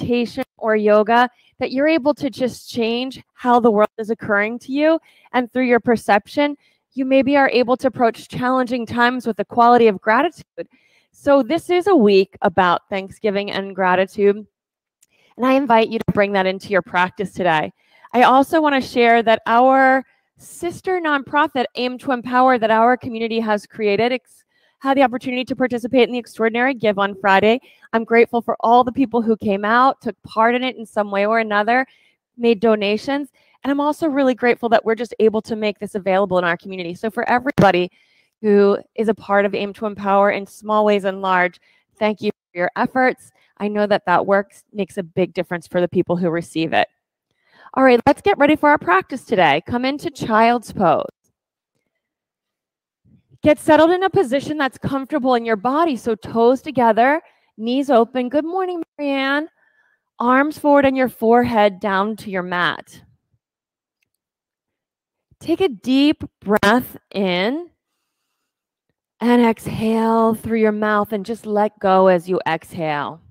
meditation or yoga that you're able to just change how the world is occurring to you. And through your perception, you maybe are able to approach challenging times with a quality of gratitude. So, this is a week about Thanksgiving and gratitude. And I invite you to bring that into your practice today. I also want to share that our sister nonprofit, Aim to Empower, that our community has created, had the opportunity to participate in the Extraordinary Give on Friday. I'm grateful for all the people who came out, took part in it in some way or another, made donations. And I'm also really grateful that we're just able to make this available in our community. So, for everybody who is a part of Aim to Empower in small ways and large, thank you for your efforts. I know that that work makes a big difference for the people who receive it. All right, let's get ready for our practice today. Come into child's pose. Get settled in a position that's comfortable in your body. So toes together, knees open. Good morning, Marianne. Arms forward and your forehead down to your mat. Take a deep breath in and exhale through your mouth and just let go as you exhale.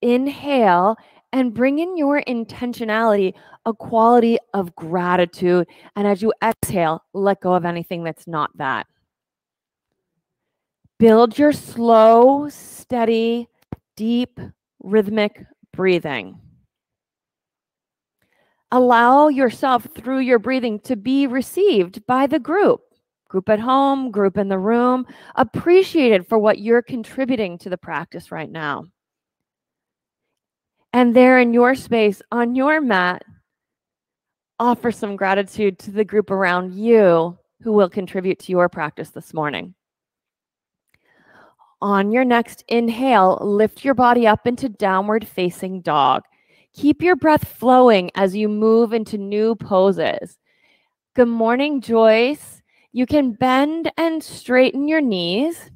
Inhale and bring in your intentionality, a quality of gratitude. And as you exhale, let go of anything that's not that. Build your slow, steady, deep, rhythmic breathing. Allow yourself through your breathing to be received by the group group at home, group in the room, appreciated for what you're contributing to the practice right now. And there in your space, on your mat, offer some gratitude to the group around you who will contribute to your practice this morning. On your next inhale, lift your body up into downward facing dog. Keep your breath flowing as you move into new poses. Good morning, Joyce. You can bend and straighten your knees.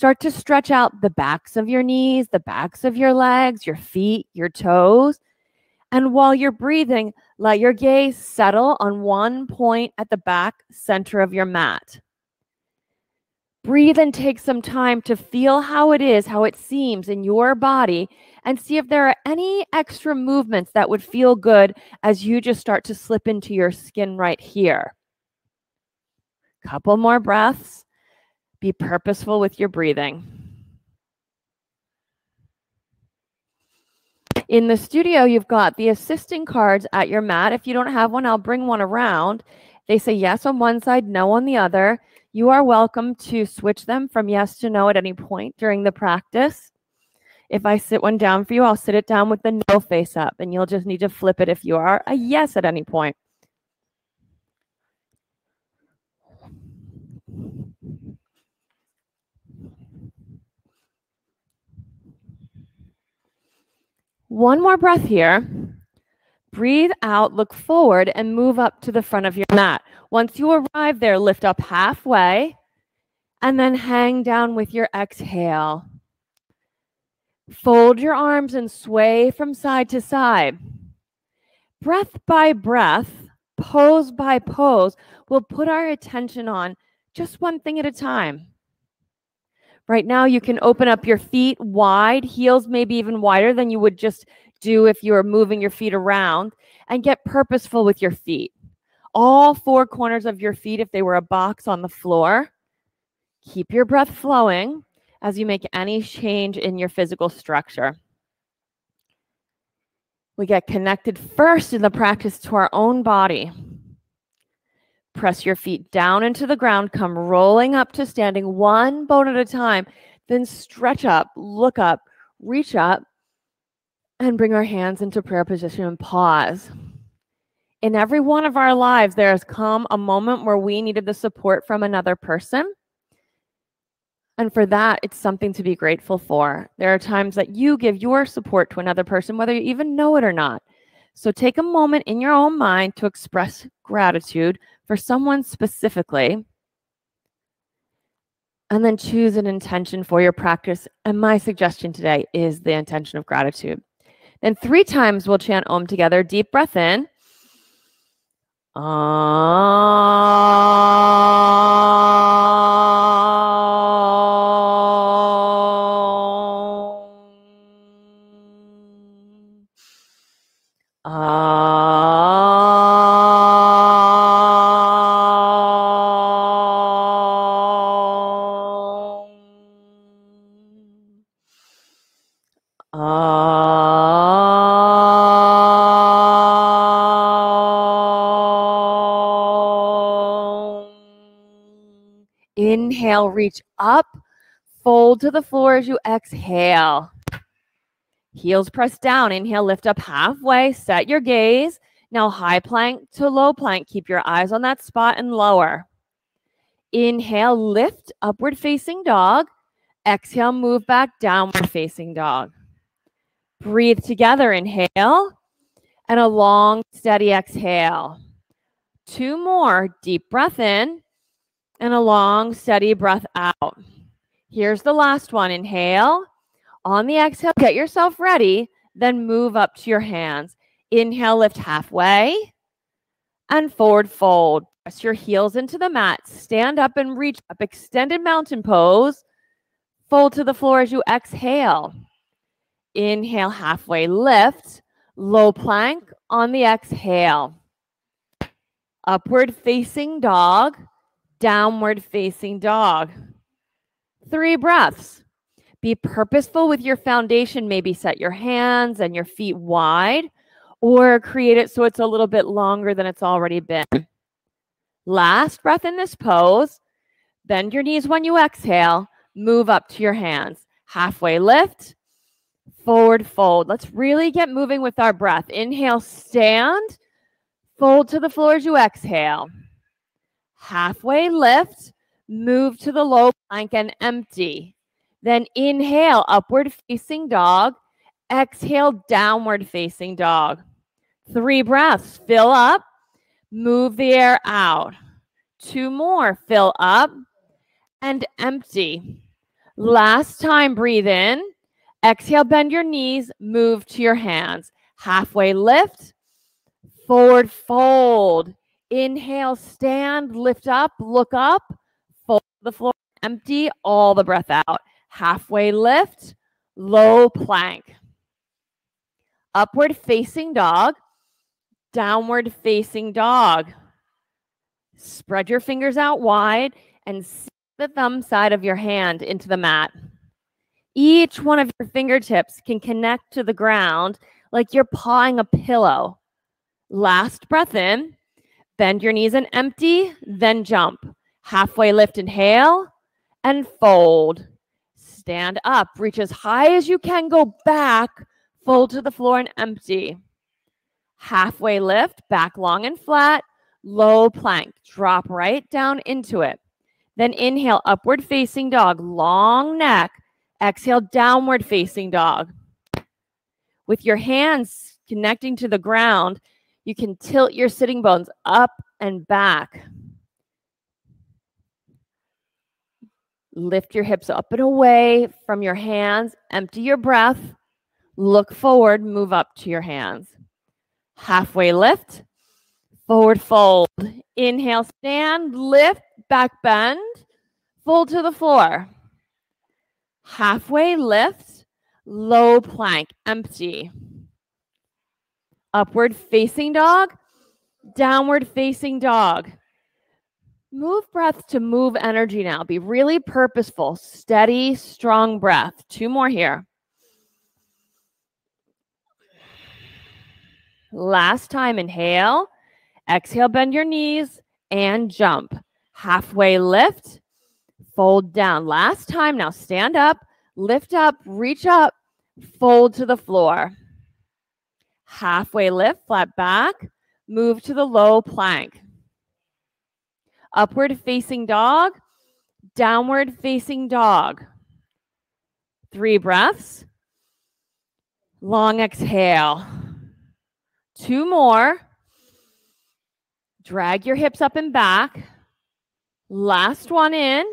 Start to stretch out the backs of your knees, the backs of your legs, your feet, your toes. And while you're breathing, let your gaze settle on one point at the back center of your mat. Breathe and take some time to feel how it is, how it seems in your body, and see if there are any extra movements that would feel good as you just start to slip into your skin right here. Couple more breaths. Be purposeful with your breathing. In the studio, you've got the assisting cards at your mat. If you don't have one, I'll bring one around. They say yes on one side, no on the other. You are welcome to switch them from yes to no at any point during the practice. If I sit one down for you, I'll sit it down with the no face up, and you'll just need to flip it if you are a yes at any point. One more breath here. Breathe out, look forward, and move up to the front of your mat. Once you arrive there, lift up halfway and then hang down with your exhale. Fold your arms and sway from side to side. Breath by breath, pose by pose, we'll put our attention on just one thing at a time. Right now, you can open up your feet wide, heels maybe even wider than you would just do if you were moving your feet around, and get purposeful with your feet. All four corners of your feet, if they were a box on the floor. Keep your breath flowing as you make any change in your physical structure. We get connected first in the practice to our own body. Press your feet down into the ground, come rolling up to standing one bone at a time. Then stretch up, look up, reach up, and bring our hands into prayer position and pause. In every one of our lives, there has come a moment where we needed the support from another person. And for that, it's something to be grateful for. There are times that you give your support to another person, whether you even know it or not. So take a moment in your own mind to express gratitude for someone specifically. And then choose an intention for your practice. And my suggestion today is the intention of gratitude. Then three times we'll chant Om together. Deep breath in. Om. Exhale. Heels press down. Inhale, lift up halfway, set your gaze. Now, high plank to low plank. Keep your eyes on that spot and lower. Inhale, lift, upward facing dog. Exhale, move back, downward facing dog. Breathe together. Inhale and a long, steady exhale. Two more. Deep breath in and a long, steady breath out. Here's the last one. Inhale. On the exhale, get yourself ready. Then move up to your hands. Inhale, lift halfway and forward fold. Press your heels into the mat. Stand up and reach up. Extended mountain pose. Fold to the floor as you exhale. Inhale, halfway lift. Low plank on the exhale. Upward facing dog. Downward facing dog. Three breaths. Be purposeful with your foundation. Maybe set your hands and your feet wide or create it so it's a little bit longer than it's already been. Last breath in this pose. Bend your knees when you exhale. Move up to your hands. Halfway lift, forward fold. Let's really get moving with our breath. Inhale, stand. Fold to the floor as you exhale. Halfway lift, move to the low plank and empty. Then inhale, upward facing dog. Exhale, downward facing dog. Three breaths. Fill up, move the air out. Two more. Fill up and empty. Last time, breathe in. Exhale, bend your knees, move to your hands. Halfway lift, forward fold. Inhale, stand, lift up, look up, the floor, empty, all the breath out halfway lift, low plank. Upward facing dog, downward facing dog. Spread your fingers out wide and sink the thumb side of your hand into the mat. Each one of your fingertips can connect to the ground like you're pawing a pillow. Last breath in, bend your knees and empty, then jump. Halfway lift, inhale, and fold. Stand up, reach as high as you can, go back, fold to the floor and empty. Halfway lift, back long and flat, low plank. Drop right down into it. Then inhale, upward facing dog, long neck. Exhale, downward facing dog. With your hands connecting to the ground, you can tilt your sitting bones up and back. Lift your hips up and away from your hands. Empty your breath. Look forward. Move up to your hands. Halfway lift. Forward fold. Inhale, stand, lift, back bend. Fold to the floor. Halfway lift. Low plank. Empty. Upward facing dog. Downward facing dog. Move breath to move energy now. Be really purposeful, steady, strong breath. Two more here. Last time, inhale. Exhale, bend your knees and jump. Halfway lift, fold down. Last time, now stand up, lift up, reach up, fold to the floor. Halfway lift, flat back, move to the low plank. Upward facing dog, downward facing dog. Three breaths. Long exhale. Two more. Drag your hips up and back. Last one in.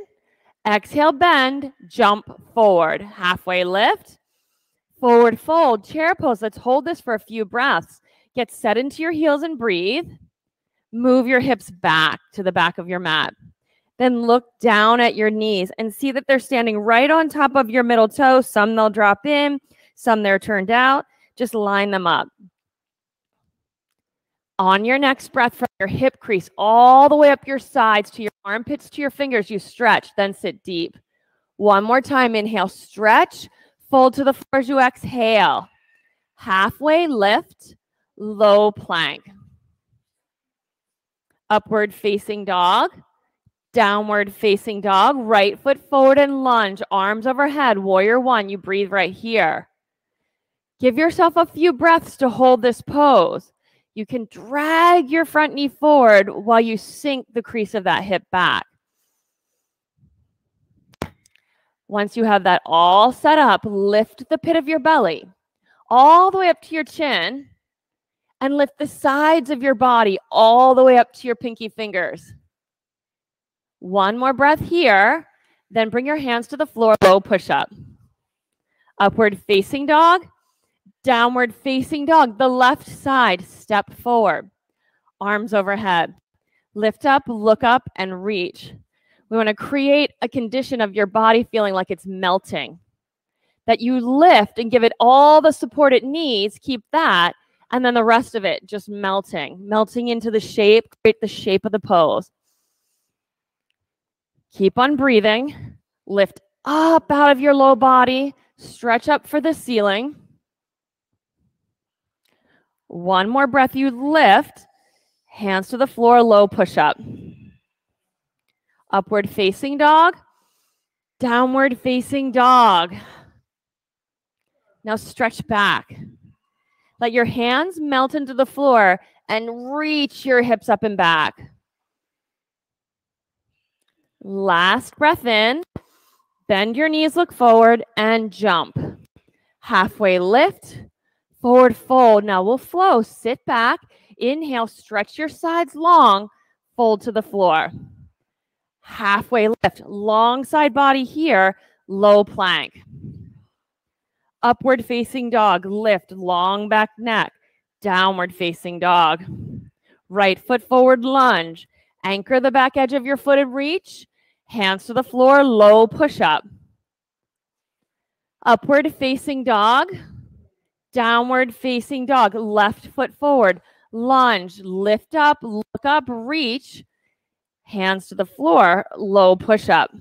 Exhale, bend, jump forward. Halfway lift. Forward fold, chair pose. Let's hold this for a few breaths. Get set into your heels and breathe. Move your hips back to the back of your mat. Then look down at your knees and see that they're standing right on top of your middle toe. Some they'll drop in, some they're turned out. Just line them up. On your next breath from your hip crease all the way up your sides to your armpits to your fingers, you stretch, then sit deep. One more time. Inhale, stretch, fold to the floor as you exhale. Halfway lift, low plank. Upward facing dog, downward facing dog, right foot forward and lunge, arms overhead, warrior one. You breathe right here. Give yourself a few breaths to hold this pose. You can drag your front knee forward while you sink the crease of that hip back. Once you have that all set up, lift the pit of your belly all the way up to your chin and lift the sides of your body all the way up to your pinky fingers. One more breath here. Then bring your hands to the floor, low push up. Upward facing dog, downward facing dog. The left side, step forward. Arms overhead. Lift up, look up, and reach. We want to create a condition of your body feeling like it's melting. That you lift and give it all the support it needs, keep that, and then the rest of it just melting, melting into the shape, create the shape of the pose. Keep on breathing. Lift up out of your low body, stretch up for the ceiling. One more breath, you lift, hands to the floor, low push up upward facing dog, downward facing dog. Now stretch back. Let your hands melt into the floor and reach your hips up and back. Last breath in. Bend your knees, look forward, and jump. Halfway lift, forward fold. Now we'll flow. Sit back. Inhale, stretch your sides long, fold to the floor halfway lift, long side body here, low plank. Upward facing dog, lift, long back neck, downward facing dog. Right foot forward lunge, anchor the back edge of your foot and reach, hands to the floor, low push up. Upward facing dog, downward facing dog, left foot forward, lunge, lift up, look up, reach, hands to the floor, low push up.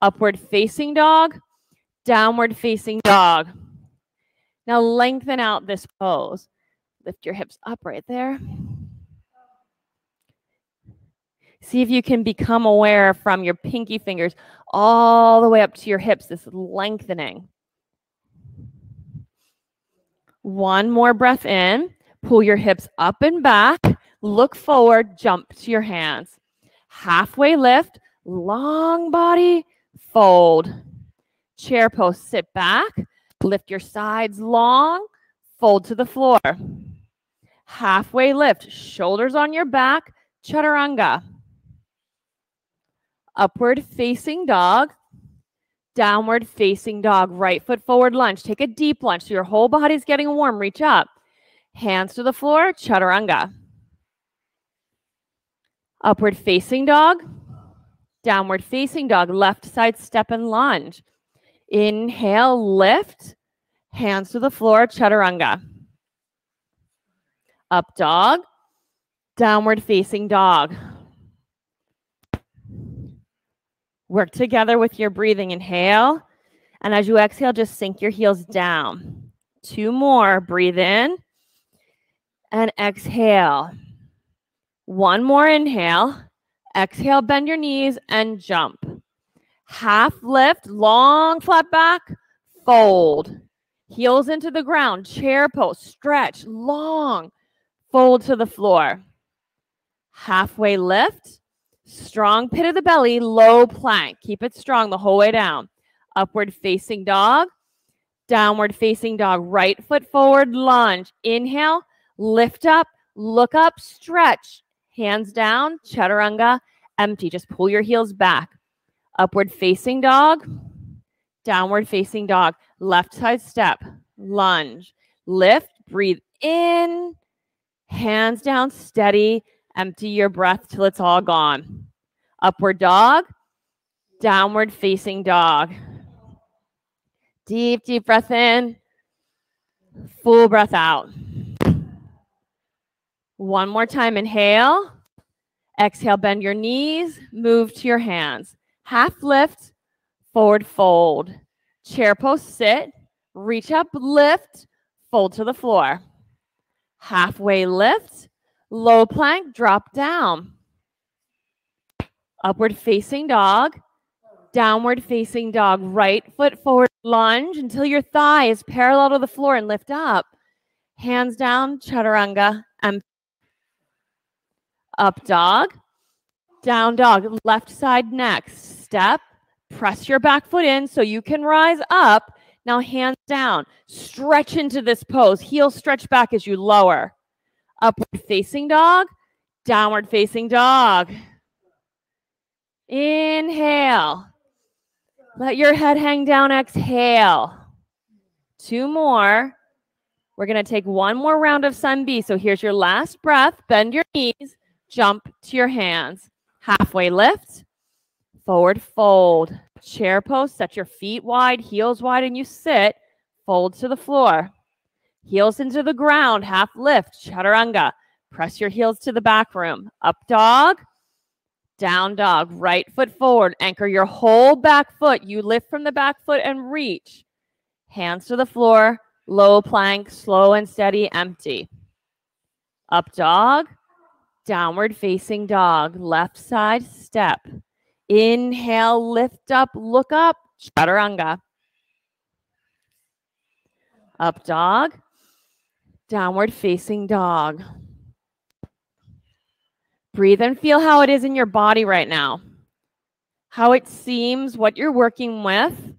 Upward facing dog, downward facing dog. Now lengthen out this pose. Lift your hips up right there. See if you can become aware from your pinky fingers all the way up to your hips, this lengthening. One more breath in. Pull your hips up and back. Look forward, jump to your hands. Halfway lift, long body, fold. Chair pose, sit back, lift your sides long, fold to the floor. Halfway lift, shoulders on your back, chaturanga. Upward facing dog, downward facing dog, right foot forward lunge. Take a deep lunge so your whole body's getting warm. Reach up. Hands to the floor, chaturanga. Upward facing dog, downward facing dog, left side step and lunge. Inhale, lift, hands to the floor, chaturanga. Up dog, downward facing dog. Work together with your breathing. Inhale. And as you exhale, just sink your heels down. Two more. Breathe in and exhale. One more inhale. Exhale, bend your knees and jump. Half lift, long flat back, fold. Heels into the ground, chair pose, stretch, long, fold to the floor. Halfway lift, strong pit of the belly, low plank. Keep it strong the whole way down. Upward facing dog, downward facing dog, right foot forward, lunge. Inhale, lift up, look up, stretch, Hands down, chaturanga, empty. Just pull your heels back. Upward facing dog, downward facing dog. Left side step, lunge, lift, breathe in, hands down, steady. Empty your breath till it's all gone. Upward dog, downward facing dog. Deep, deep breath in, full breath out. One more time, inhale. Exhale, bend your knees, move to your hands. Half lift, forward fold. Chair pose, sit, reach up, lift, fold to the floor. Halfway lift, low plank, drop down. Upward facing dog, downward facing dog. Right foot forward, lunge until your thigh is parallel to the floor and lift up. Hands down, chaturanga, and up dog, down dog, left side next. Step, press your back foot in so you can rise up. Now hands down, stretch into this pose. Heel stretch back as you lower. Upward facing dog, downward facing dog. Inhale. Let your head hang down. Exhale. Two more. We're going to take one more round of sun B. So here's your last breath. Bend your knees. Jump to your hands. Halfway lift. Forward fold. Chair pose. Set your feet wide, heels wide, and you sit. Fold to the floor. Heels into the ground. Half lift. Chaturanga. Press your heels to the back room. Up dog. Down dog, right foot forward. Anchor your whole back foot. You lift from the back foot and reach. Hands to the floor. Low plank, slow and steady, empty. Up dog. Downward facing dog. Left side step. Inhale, lift up, look up. Chaturanga. Up dog. Downward facing dog. Breathe and feel how it is in your body right now, how it seems, what you're working with,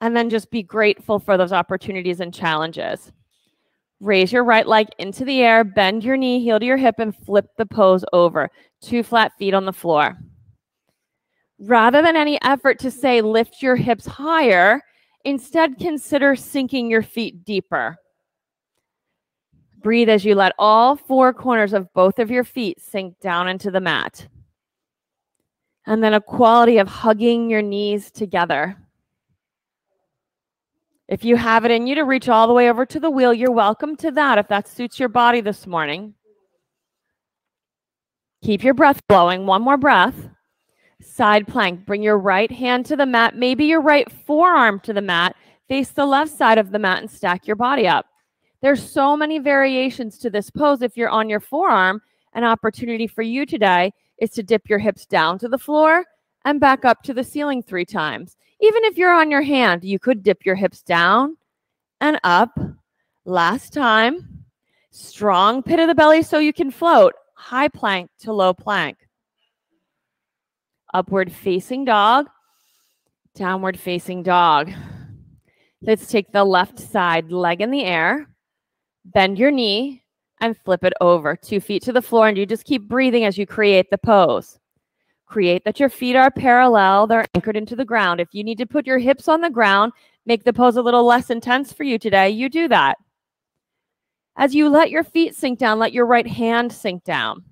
and then just be grateful for those opportunities and challenges. Raise your right leg into the air, bend your knee, heel to your hip, and flip the pose over. Two flat feet on the floor. Rather than any effort to say lift your hips higher, instead consider sinking your feet deeper. Breathe as you let all four corners of both of your feet sink down into the mat. And then a quality of hugging your knees together. If you have it in you to reach all the way over to the wheel, you're welcome to that if that suits your body this morning. Keep your breath flowing. One more breath. Side plank. Bring your right hand to the mat, maybe your right forearm to the mat. Face the left side of the mat and stack your body up. There's so many variations to this pose. If you're on your forearm, an opportunity for you today is to dip your hips down to the floor and back up to the ceiling three times. Even if you're on your hand, you could dip your hips down and up. Last time, strong pit of the belly so you can float, high plank to low plank. Upward facing dog, downward facing dog. Let's take the left side leg in the air bend your knee and flip it over two feet to the floor. And you just keep breathing as you create the pose. Create that your feet are parallel, they're anchored into the ground. If you need to put your hips on the ground, make the pose a little less intense for you today, you do that. As you let your feet sink down, let your right hand sink down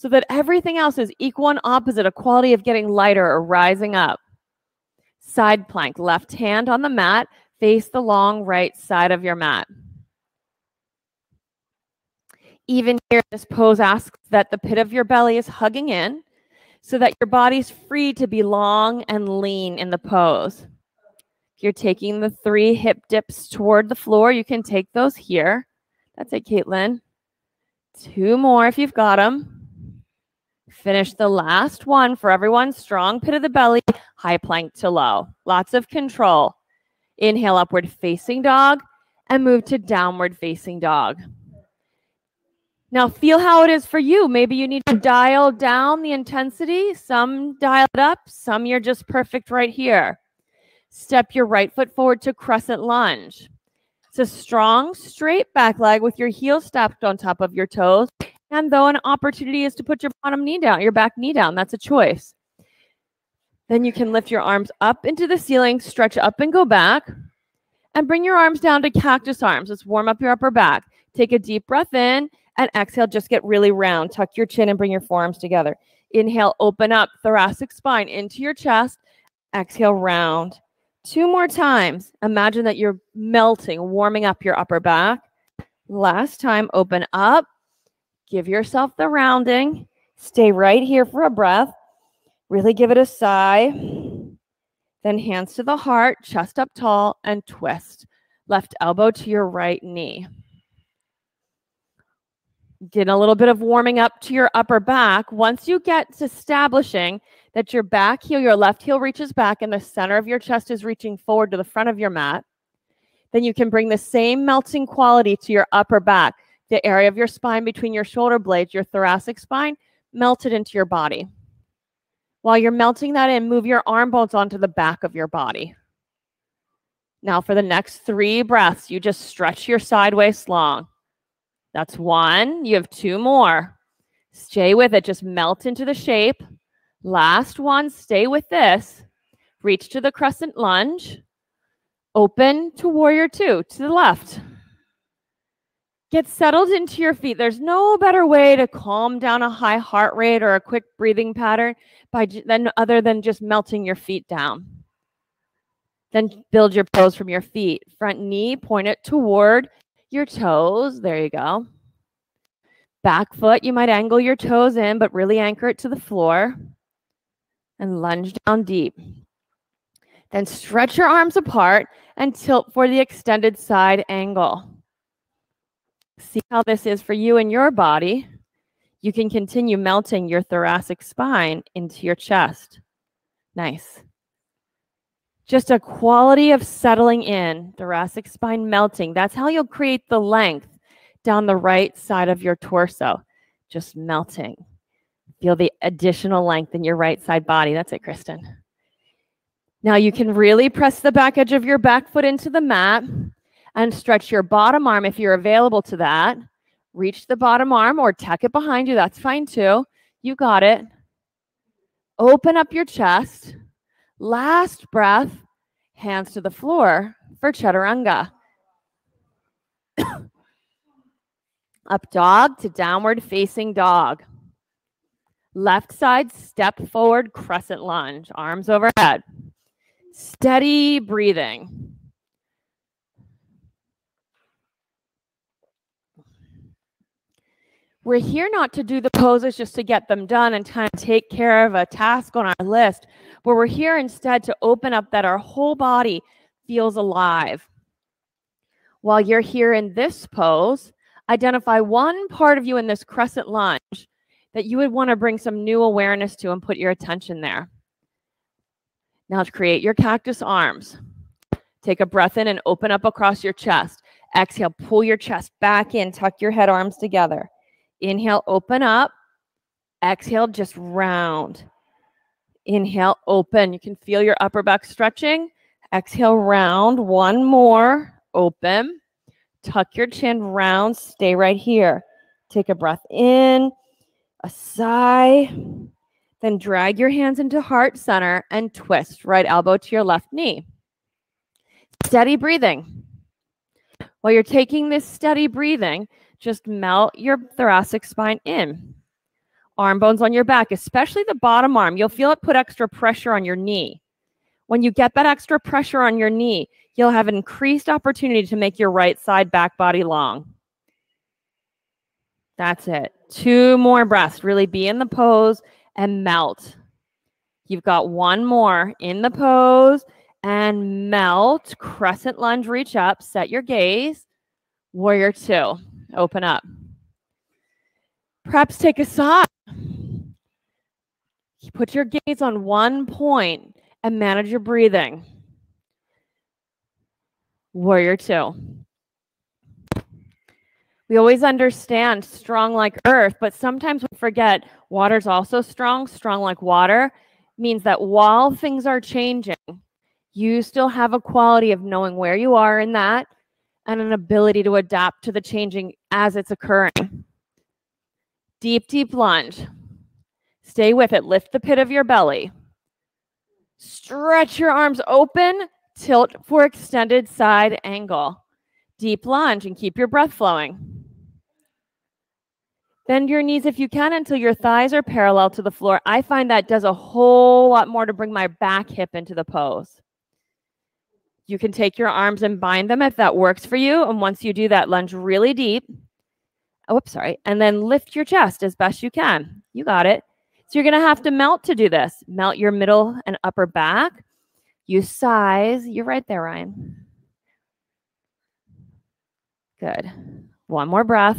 so that everything else is equal and opposite, a quality of getting lighter or rising up. Side plank, left hand on the mat, face the long right side of your mat. Even here, this pose asks that the pit of your belly is hugging in so that your body's free to be long and lean in the pose. If you're taking the three hip dips toward the floor, you can take those here. That's it, Caitlin. Two more if you've got them. Finish the last one for everyone. Strong pit of the belly, high plank to low. Lots of control. Inhale, upward facing dog, and move to downward facing dog. Now, feel how it is for you. Maybe you need to dial down the intensity. Some dial it up, some you're just perfect right here. Step your right foot forward to crescent lunge. It's a strong, straight back leg with your heels stacked on top of your toes. And though an opportunity is to put your bottom knee down, your back knee down, that's a choice. Then you can lift your arms up into the ceiling, stretch up and go back, and bring your arms down to cactus arms. Let's warm up your upper back. Take a deep breath in and exhale, just get really round. Tuck your chin and bring your forearms together. Inhale, open up thoracic spine into your chest. Exhale, round. Two more times. Imagine that you're melting, warming up your upper back. Last time, open up. Give yourself the rounding. Stay right here for a breath. Really give it a sigh. Then hands to the heart, chest up tall, and twist. Left elbow to your right knee. Get a little bit of warming up to your upper back. Once you get to establishing that your back heel, your left heel reaches back and the center of your chest is reaching forward to the front of your mat, then you can bring the same melting quality to your upper back, the area of your spine between your shoulder blades, your thoracic spine, melted into your body. While you're melting that in, move your arm bones onto the back of your body. Now, for the next three breaths, you just stretch your sideways long. That's one. You have two more. Stay with it. Just melt into the shape. Last one. Stay with this. Reach to the crescent lunge. Open to warrior two to the left. Get settled into your feet. There's no better way to calm down a high heart rate or a quick breathing pattern by then other than just melting your feet down. Then build your pose from your feet. Front knee, point it toward your toes. There you go. Back foot, you might angle your toes in, but really anchor it to the floor. And lunge down deep. Then stretch your arms apart and tilt for the extended side angle. See how this is for you and your body. You can continue melting your thoracic spine into your chest. Nice. Just a quality of settling in, thoracic spine melting. That's how you'll create the length down the right side of your torso. Just melting. Feel the additional length in your right side body. That's it, Kristen. Now you can really press the back edge of your back foot into the mat and stretch your bottom arm if you're available to that. Reach the bottom arm or tuck it behind you. That's fine too. You got it. Open up your chest. Last breath, hands to the floor for chaturanga. Up dog to downward facing dog. Left side, step forward, crescent lunge, arms overhead. Steady breathing. We're here not to do the poses just to get them done and kind of take care of a task on our list, but we're here instead to open up that our whole body feels alive. While you're here in this pose, identify one part of you in this crescent lunge that you would want to bring some new awareness to and put your attention there. Now to create your cactus arms. Take a breath in and open up across your chest. Exhale, pull your chest back in, tuck your head arms together. Inhale, open up. Exhale, just round. Inhale, open. You can feel your upper back stretching. Exhale, round. One more. Open. Tuck your chin, round. Stay right here. Take a breath in, a sigh. Then drag your hands into heart center and twist right elbow to your left knee. Steady breathing. While you're taking this steady breathing, just melt your thoracic spine in. Arm bones on your back, especially the bottom arm. You'll feel it put extra pressure on your knee. When you get that extra pressure on your knee, you'll have an increased opportunity to make your right side back body long. That's it. Two more breaths. Really be in the pose and melt. You've got one more in the pose and melt. Crescent lunge, reach up, set your gaze. Warrior two, open up. Perhaps take a sigh. Put your gaze on one point and manage your breathing. Warrior two. We always understand strong like earth, but sometimes we forget water's also strong. Strong like water means that while things are changing, you still have a quality of knowing where you are in that and an ability to adapt to the changing as it's occurring. Deep, deep lunge. Stay with it. Lift the pit of your belly. Stretch your arms open. Tilt for extended side angle. Deep lunge and keep your breath flowing. Bend your knees if you can until your thighs are parallel to the floor. I find that does a whole lot more to bring my back hip into the pose. You can take your arms and bind them if that works for you. And once you do that, lunge really deep. Oh, whoops, sorry. And then lift your chest as best you can. You got it. So you're going to have to melt to do this. Melt your middle and upper back. You size. You're right there, Ryan. Good. One more breath.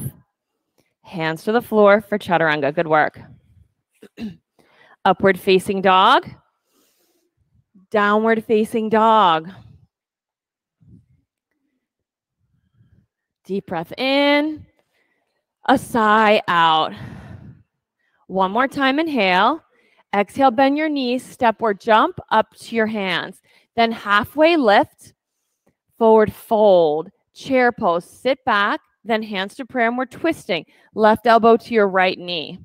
Hands to the floor for chaturanga. Good work. Upward facing dog. Downward facing dog. Deep breath in. A sigh out. One more time, inhale. Exhale, bend your knees, step or jump up to your hands. Then halfway lift, forward fold, chair pose, sit back, then hands to prayer, and we're twisting. Left elbow to your right knee.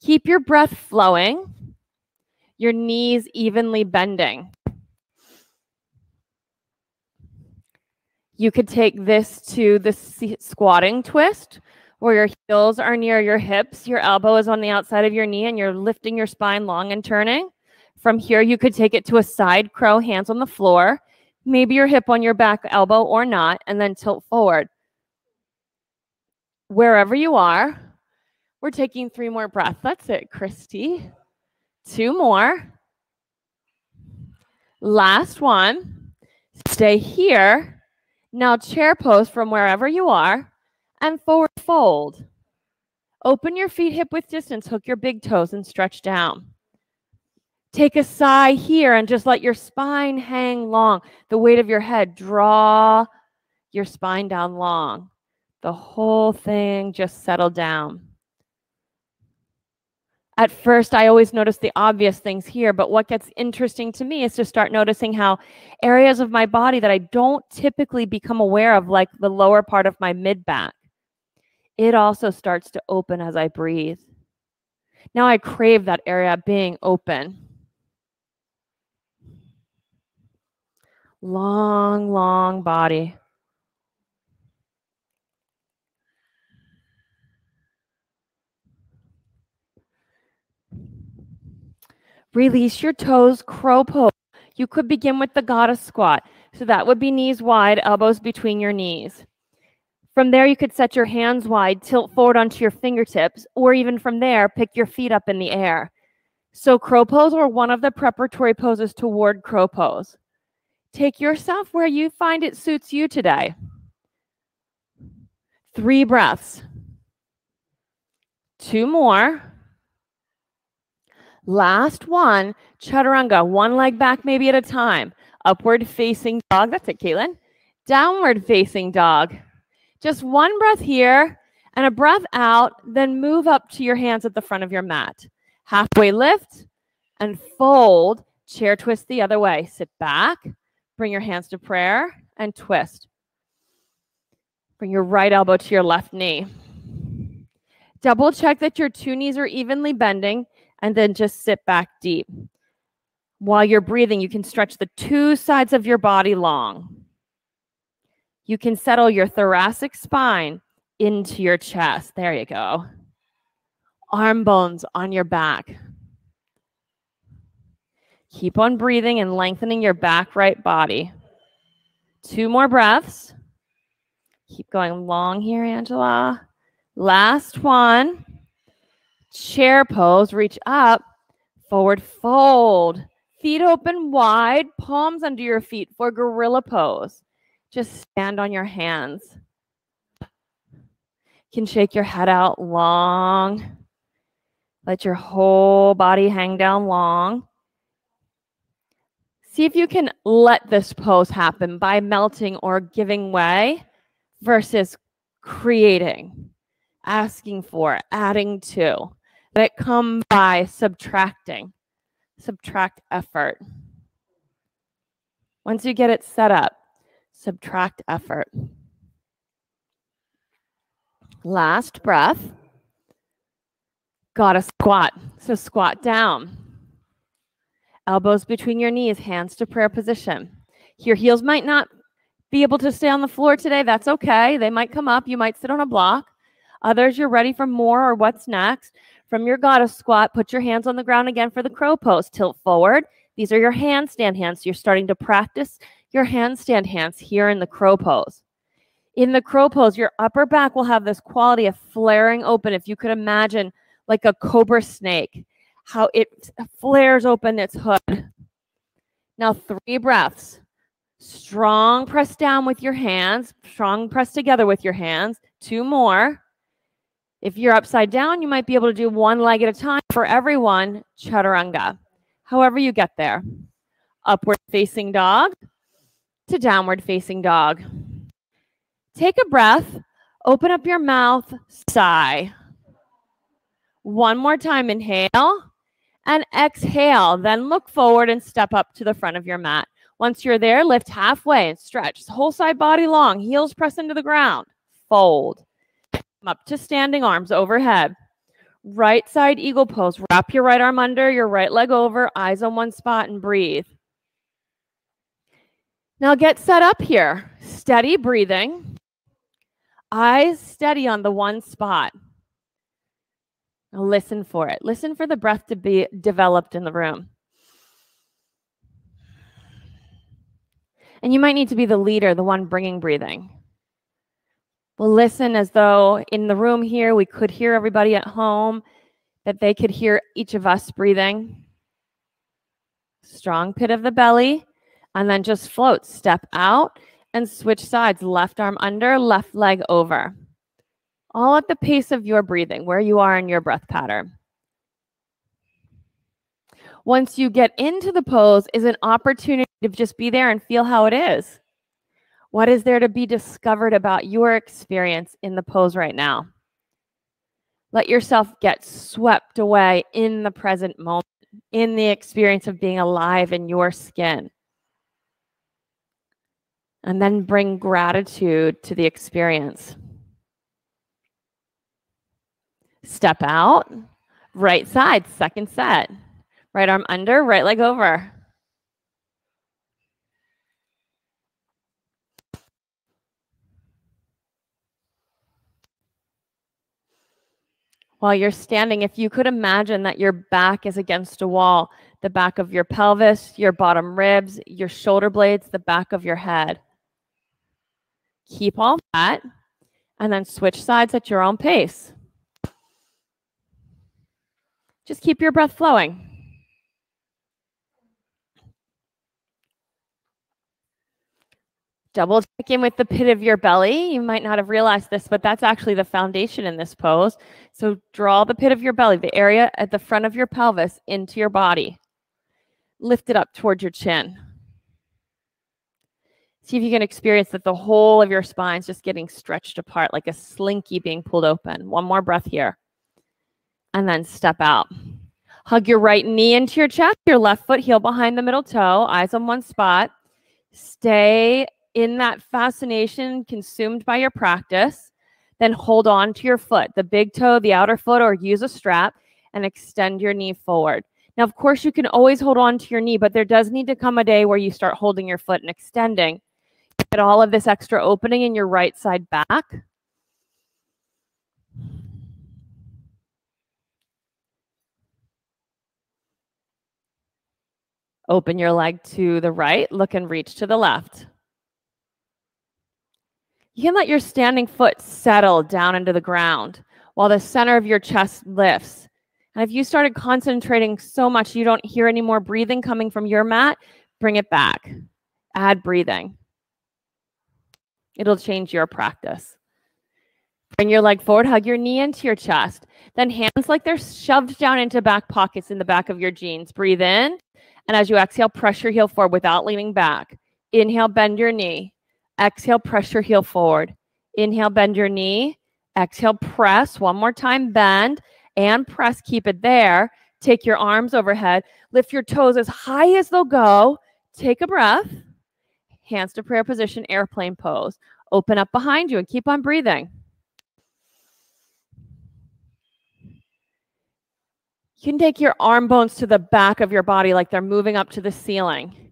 Keep your breath flowing, your knees evenly bending. You could take this to the squatting twist, where your heels are near your hips, your elbow is on the outside of your knee, and you're lifting your spine long and turning. From here, you could take it to a side crow, hands on the floor, maybe your hip on your back elbow or not, and then tilt forward. Wherever you are, we're taking three more breaths. That's it, Christy. Two more. Last one. Stay here. Now, chair pose from wherever you are and forward fold. Open your feet hip width distance, hook your big toes and stretch down. Take a sigh here and just let your spine hang long. The weight of your head, draw your spine down long. The whole thing just settle down. At first, I always notice the obvious things here, but what gets interesting to me is to start noticing how areas of my body that I don't typically become aware of, like the lower part of my mid back, it also starts to open as I breathe. Now I crave that area being open. Long, long body. Release your toes, crow pose. You could begin with the goddess squat. So that would be knees wide, elbows between your knees. From there, you could set your hands wide, tilt forward onto your fingertips, or even from there, pick your feet up in the air. So, crow pose or one of the preparatory poses toward crow pose. Take yourself where you find it suits you today. Three breaths. Two more. Last one, chaturanga, one leg back maybe at a time. Upward facing dog. That's it, Caitlin. Downward facing dog. Just one breath here and a breath out, then move up to your hands at the front of your mat. Halfway lift and fold. Chair twist the other way. Sit back, bring your hands to prayer and twist. Bring your right elbow to your left knee. Double check that your two knees are evenly bending and then just sit back deep. While you're breathing, you can stretch the two sides of your body long. You can settle your thoracic spine into your chest. There you go. Arm bones on your back. Keep on breathing and lengthening your back right body. Two more breaths. Keep going long here, Angela. Last one. Chair pose. Reach up. Forward fold. Feet open wide. Palms under your feet for gorilla pose. Just stand on your hands. You can shake your head out long. Let your whole body hang down long. See if you can let this pose happen by melting or giving way versus creating, asking for, adding to. That come by subtracting. Subtract effort. Once you get it set up, subtract effort. Last breath. Goddess squat. So squat down. Elbows between your knees, hands to prayer position. Your heels might not be able to stay on the floor today. That's okay. They might come up. You might sit on a block. Others, you're ready for more or what's next. From your goddess squat, put your hands on the ground again for the crow pose. Tilt forward. These are your handstand hands. So you're starting to practice your handstand hands here in the crow pose. In the crow pose, your upper back will have this quality of flaring open. If you could imagine like a cobra snake, how it flares open its hood. Now, three breaths. Strong press down with your hands, strong press together with your hands. Two more. If you're upside down, you might be able to do one leg at a time for everyone, chaturanga. However you get there. Upward facing dog to downward facing dog. Take a breath, open up your mouth, sigh. One more time, inhale and exhale. Then look forward and step up to the front of your mat. Once you're there, lift halfway and stretch. Whole side body long, heels press into the ground. Fold. Up to standing arms overhead. Right side eagle pose. Wrap your right arm under, your right leg over, eyes on one spot, and breathe. Now get set up here. Steady breathing. Eyes steady on the one spot. Now listen for it. Listen for the breath to be developed in the room. And you might need to be the leader, the one bringing breathing. We'll listen as though in the room here we could hear everybody at home, that they could hear each of us breathing. Strong pit of the belly, and then just float. Step out and switch sides. Left arm under, left leg over. All at the pace of your breathing, where you are in your breath pattern. Once you get into the pose, is an opportunity to just be there and feel how it is. What is there to be discovered about your experience in the pose right now? Let yourself get swept away in the present moment, in the experience of being alive in your skin. And then bring gratitude to the experience. Step out, right side, second set. Right arm under, right leg over. While you're standing, if you could imagine that your back is against a wall, the back of your pelvis, your bottom ribs, your shoulder blades, the back of your head. Keep all that and then switch sides at your own pace. Just keep your breath flowing. Double check in with the pit of your belly. You might not have realized this, but that's actually the foundation in this pose. So draw the pit of your belly, the area at the front of your pelvis, into your body. Lift it up towards your chin. See if you can experience that the whole of your spine is just getting stretched apart like a slinky being pulled open. One more breath here. And then step out. Hug your right knee into your chest, your left foot heel behind the middle toe, eyes on one spot. Stay in that fascination consumed by your practice, then hold on to your foot, the big toe, the outer foot, or use a strap and extend your knee forward. Now, of course, you can always hold on to your knee, but there does need to come a day where you start holding your foot and extending. Get all of this extra opening in your right side back. Open your leg to the right, look and reach to the left. You can let your standing foot settle down into the ground while the center of your chest lifts. And if you started concentrating so much you don't hear any more breathing coming from your mat, bring it back. Add breathing. It'll change your practice. Bring your leg forward, hug your knee into your chest. Then hands like they're shoved down into back pockets in the back of your jeans. Breathe in. And as you exhale, press your heel forward without leaning back. Inhale, bend your knee. Exhale, press your heel forward. Inhale, bend your knee. Exhale, press. One more time, bend and press. Keep it there. Take your arms overhead. Lift your toes as high as they'll go. Take a breath. Hands to prayer position, airplane pose. Open up behind you and keep on breathing. You can take your arm bones to the back of your body like they're moving up to the ceiling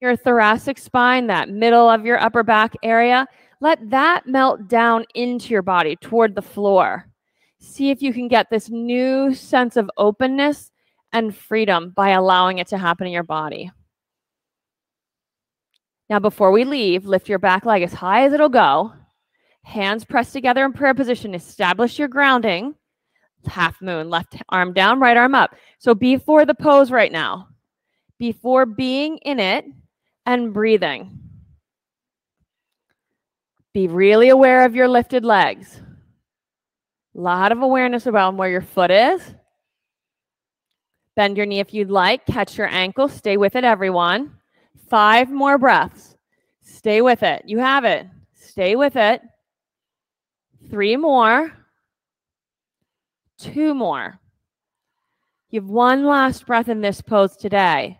your thoracic spine, that middle of your upper back area, let that melt down into your body toward the floor. See if you can get this new sense of openness and freedom by allowing it to happen in your body. Now, before we leave, lift your back leg as high as it'll go. Hands pressed together in prayer position. Establish your grounding. Half moon, left arm down, right arm up. So before the pose right now, before being in it and breathing, be really aware of your lifted legs. A lot of awareness around where your foot is. Bend your knee if you'd like. Catch your ankle. Stay with it, everyone. Five more breaths. Stay with it. You have it. Stay with it. Three more. Two more. Have one last breath in this pose today.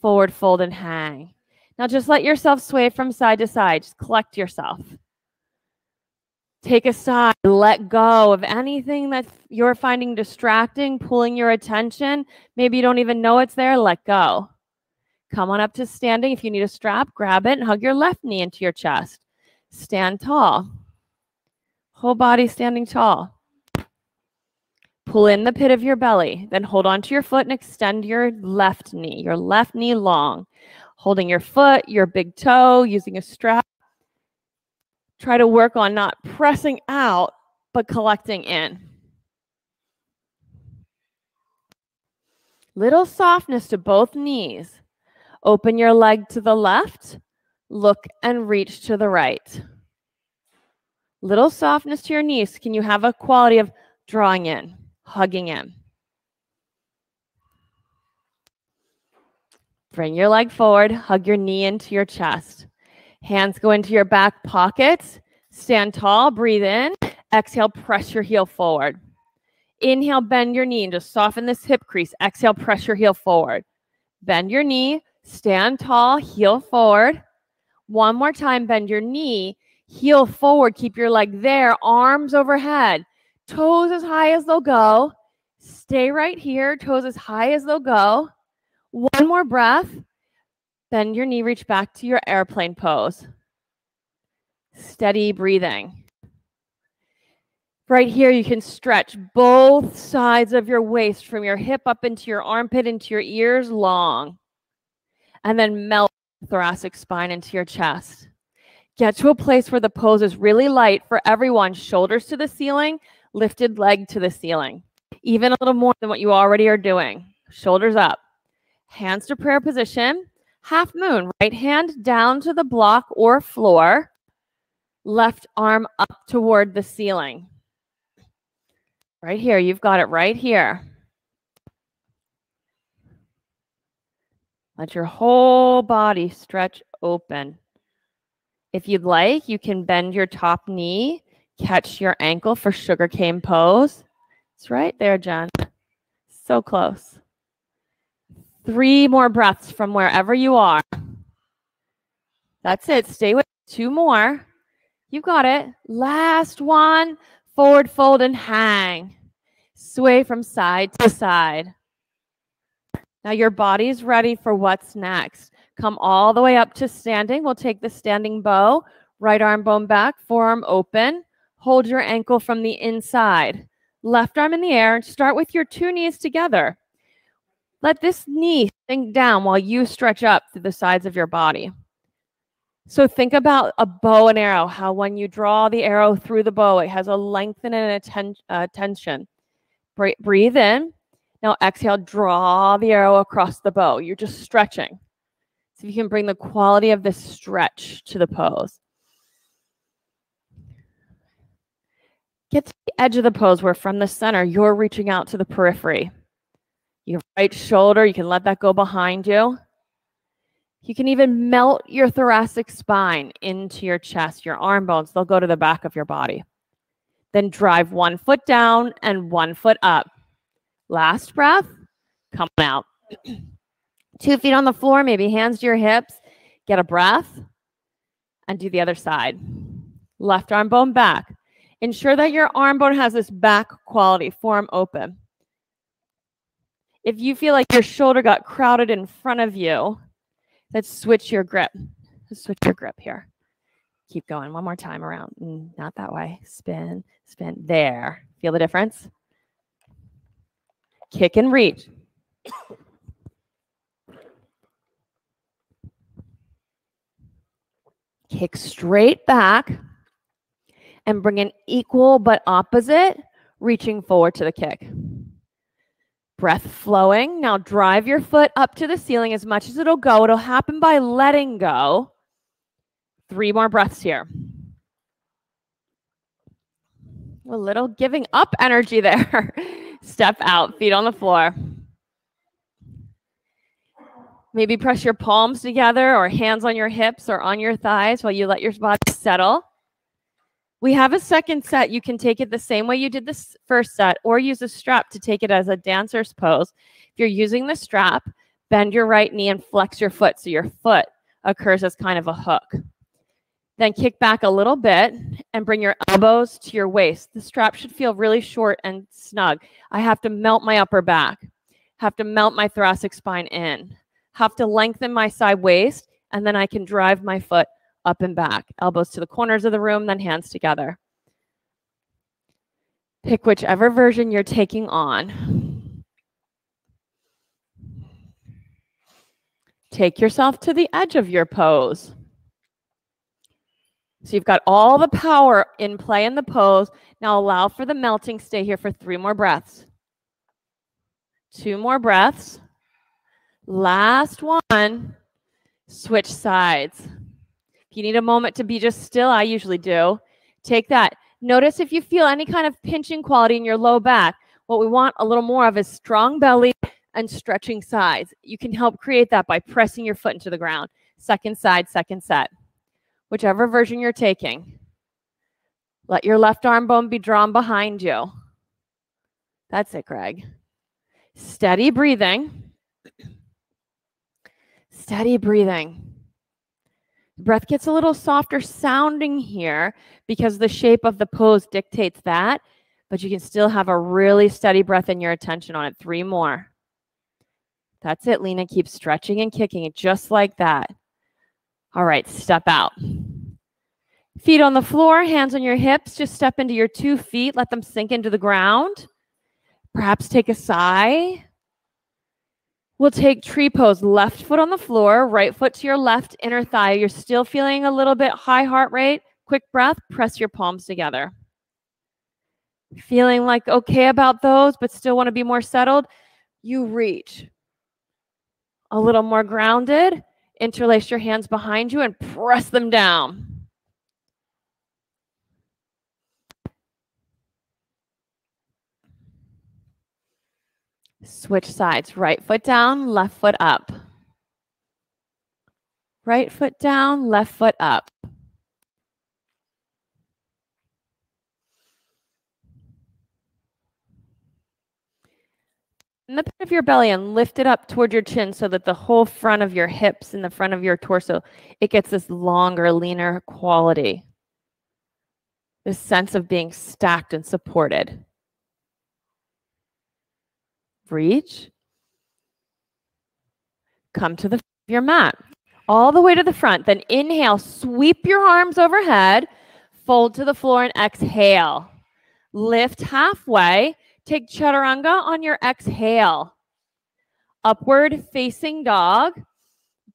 Forward fold and hang. Now just let yourself sway from side to side. Just collect yourself. Take a side, let go of anything that you're finding distracting, pulling your attention. Maybe you don't even know it's there. Let go. Come on up to standing. If you need a strap, grab it and hug your left knee into your chest. Stand tall. Whole body standing tall. Pull in the pit of your belly. Then hold onto your foot and extend your left knee, your left knee long. Holding your foot, your big toe, using a strap. Try to work on not pressing out, but collecting in. Little softness to both knees. Open your leg to the left, look and reach to the right. Little softness to your knees. Can you have a quality of drawing in, hugging in? Bring your leg forward, hug your knee into your chest. Hands go into your back pockets. Stand tall, breathe in. Exhale, press your heel forward. Inhale, bend your knee and just soften this hip crease. Exhale, press your heel forward. Bend your knee, Stand tall, heel forward. One more time, bend your knee, heel forward, keep your leg there, arms overhead, toes as high as they'll go. Stay right here, toes as high as they'll go. One more breath. Bend your knee, reach back to your airplane pose. Steady breathing. Right here, you can stretch both sides of your waist from your hip up into your armpit, into your ears long and then melt thoracic spine into your chest. Get to a place where the pose is really light for everyone, shoulders to the ceiling, lifted leg to the ceiling, even a little more than what you already are doing. Shoulders up, hands to prayer position, half moon, right hand down to the block or floor, left arm up toward the ceiling. Right here, you've got it right here. Let your whole body stretch open. If you'd like, you can bend your top knee, catch your ankle for sugarcane pose. It's right there, Jen. So close. Three more breaths from wherever you are. That's it. Stay with two more. You got it. Last one. Forward fold and hang. Sway from side to side. Now your body's ready for what's next. Come all the way up to standing. We'll take the standing bow, right arm bone back, forearm open. Hold your ankle from the inside. Left arm in the air. Start with your two knees together. Let this knee sink down while you stretch up through the sides of your body. So think about a bow and arrow, how when you draw the arrow through the bow, it has a lengthen and a ten- uh, tension. Breathe in. Now exhale, draw the arrow across the bow. You're just stretching. So you can bring the quality of this stretch to the pose. Get to the edge of the pose where from the center, you're reaching out to the periphery. Your right shoulder, you can let that go behind you. You can even melt your thoracic spine into your chest, your arm bones. They'll go to the back of your body. Then drive one foot down and one foot up. Last breath, come out. Two feet on the floor, maybe hands to your hips. Get a breath and do the other side. Left arm bone back. Ensure that your arm bone has this back quality, form open. If you feel like your shoulder got crowded in front of you, let's switch your grip. Let's switch your grip here. Keep going. One more time around. Mm, not that way. Spin, spin. There. Feel the difference? kick and reach. Kick straight back. and bring an equal but opposite, reaching forward to the kick. Breath flowing. Now drive your foot up to the ceiling as much as it'll go. It'll happen by letting go. Three more breaths here. A little giving up energy there. Step out, feet on the floor. Maybe press your palms together or hands on your hips or on your thighs while you let your body settle. We have a second set. You can take it the same way you did this first set or use a strap to take it as a dancer's pose. If you're using the strap, bend your right knee and flex your foot so your foot occurs as kind of a hook. Then kick back a little bit and bring your elbows to your waist. The strap should feel really short and snug. I have to melt my upper back, have to melt my thoracic spine in, have to lengthen my side waist, and then I can drive my foot up and back. Elbows to the corners of the room, then hands together. Pick whichever version you're taking on. Take yourself to the edge of your pose. So you've got all the power in play in the pose. Now allow for the melting. Stay here for three more breaths. Two more breaths. Last one. Switch sides. You need a moment to be just still, I usually do. Take that. Notice if you feel any kind of pinching quality in your low back. What we want a little more of is strong belly and stretching sides. You can help create that by pressing your foot into the ground. Second side, second set whichever version you're taking. Let your left arm bone be drawn behind you. That's it, Craig. Steady breathing. Steady breathing. Breath gets a little softer sounding here because the shape of the pose dictates that, but you can still have a really steady breath and your attention on it. Three more. That's it, Lena. Keep stretching and kicking it just like that. All right, step out. Feet on the floor, hands on your hips. Just step into your two feet. Let them sink into the ground. Perhaps take a sigh. We'll take tree pose. Left foot on the floor, right foot to your left inner thigh. You're still feeling a little bit high heart rate. Quick breath. Press your palms together. Feeling like okay about those, but still want to be more settled. You reach. A little more grounded. Interlace your hands behind you and press them down. Switch sides. Right foot down, left foot up. Right foot down, left foot up. in the pit of your belly and lift it up toward your chin so that the whole front of your hips and the front of your torso it gets this longer leaner quality this sense of being stacked and supported reach come to the your mat all the way to the front then inhale sweep your arms overhead fold to the floor and exhale lift halfway Take chaturanga on your exhale. Upward facing dog,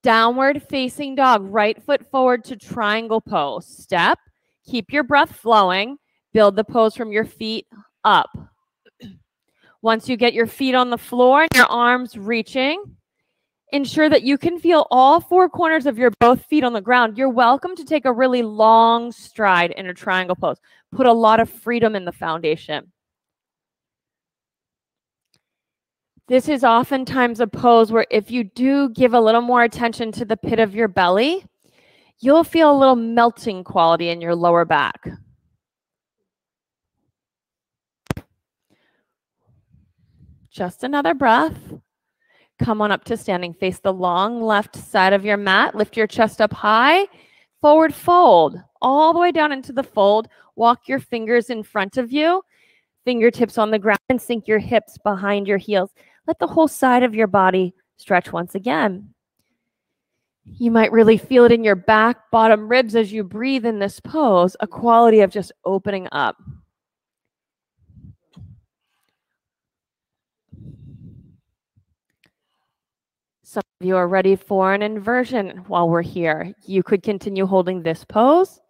downward facing dog, right foot forward to triangle pose. Step, keep your breath flowing, build the pose from your feet up. Once you get your feet on the floor and your arms reaching, ensure that you can feel all four corners of your both feet on the ground. You're welcome to take a really long stride in a triangle pose. Put a lot of freedom in the foundation. This is oftentimes a pose where if you do give a little more attention to the pit of your belly, you'll feel a little melting quality in your lower back. Just another breath. Come on up to standing. Face the long left side of your mat. Lift your chest up high. Forward fold. All the way down into the fold. Walk your fingers in front of you. Fingertips on the ground and sink your hips behind your heels. Let the whole side of your body stretch once again. You might really feel it in your back, bottom ribs as you breathe in this pose, a quality of just opening up. Some of you are ready for an inversion while we're here. You could continue holding this pose.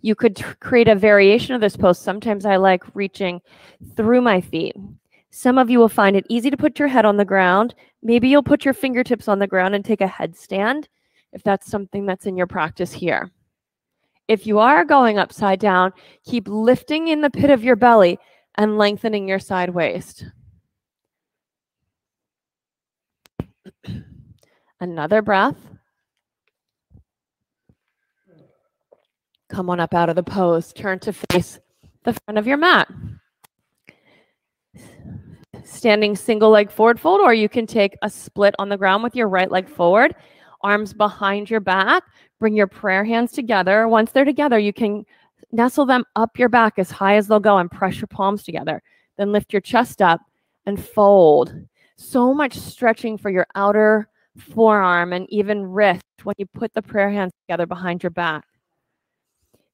You could create a variation of this pose. Sometimes I like reaching through my feet. Some of you will find it easy to put your head on the ground. Maybe you'll put your fingertips on the ground and take a headstand if that's something that's in your practice here. If you are going upside down, keep lifting in the pit of your belly and lengthening your side waist. Another breath. Come on up out of the pose. Turn to face the front of your mat. Standing single leg forward fold, or you can take a split on the ground with your right leg forward, arms behind your back. Bring your prayer hands together. Once they're together, you can nestle them up your back as high as they'll go and press your palms together. Then lift your chest up and fold. So much stretching for your outer forearm and even wrist when you put the prayer hands together behind your back.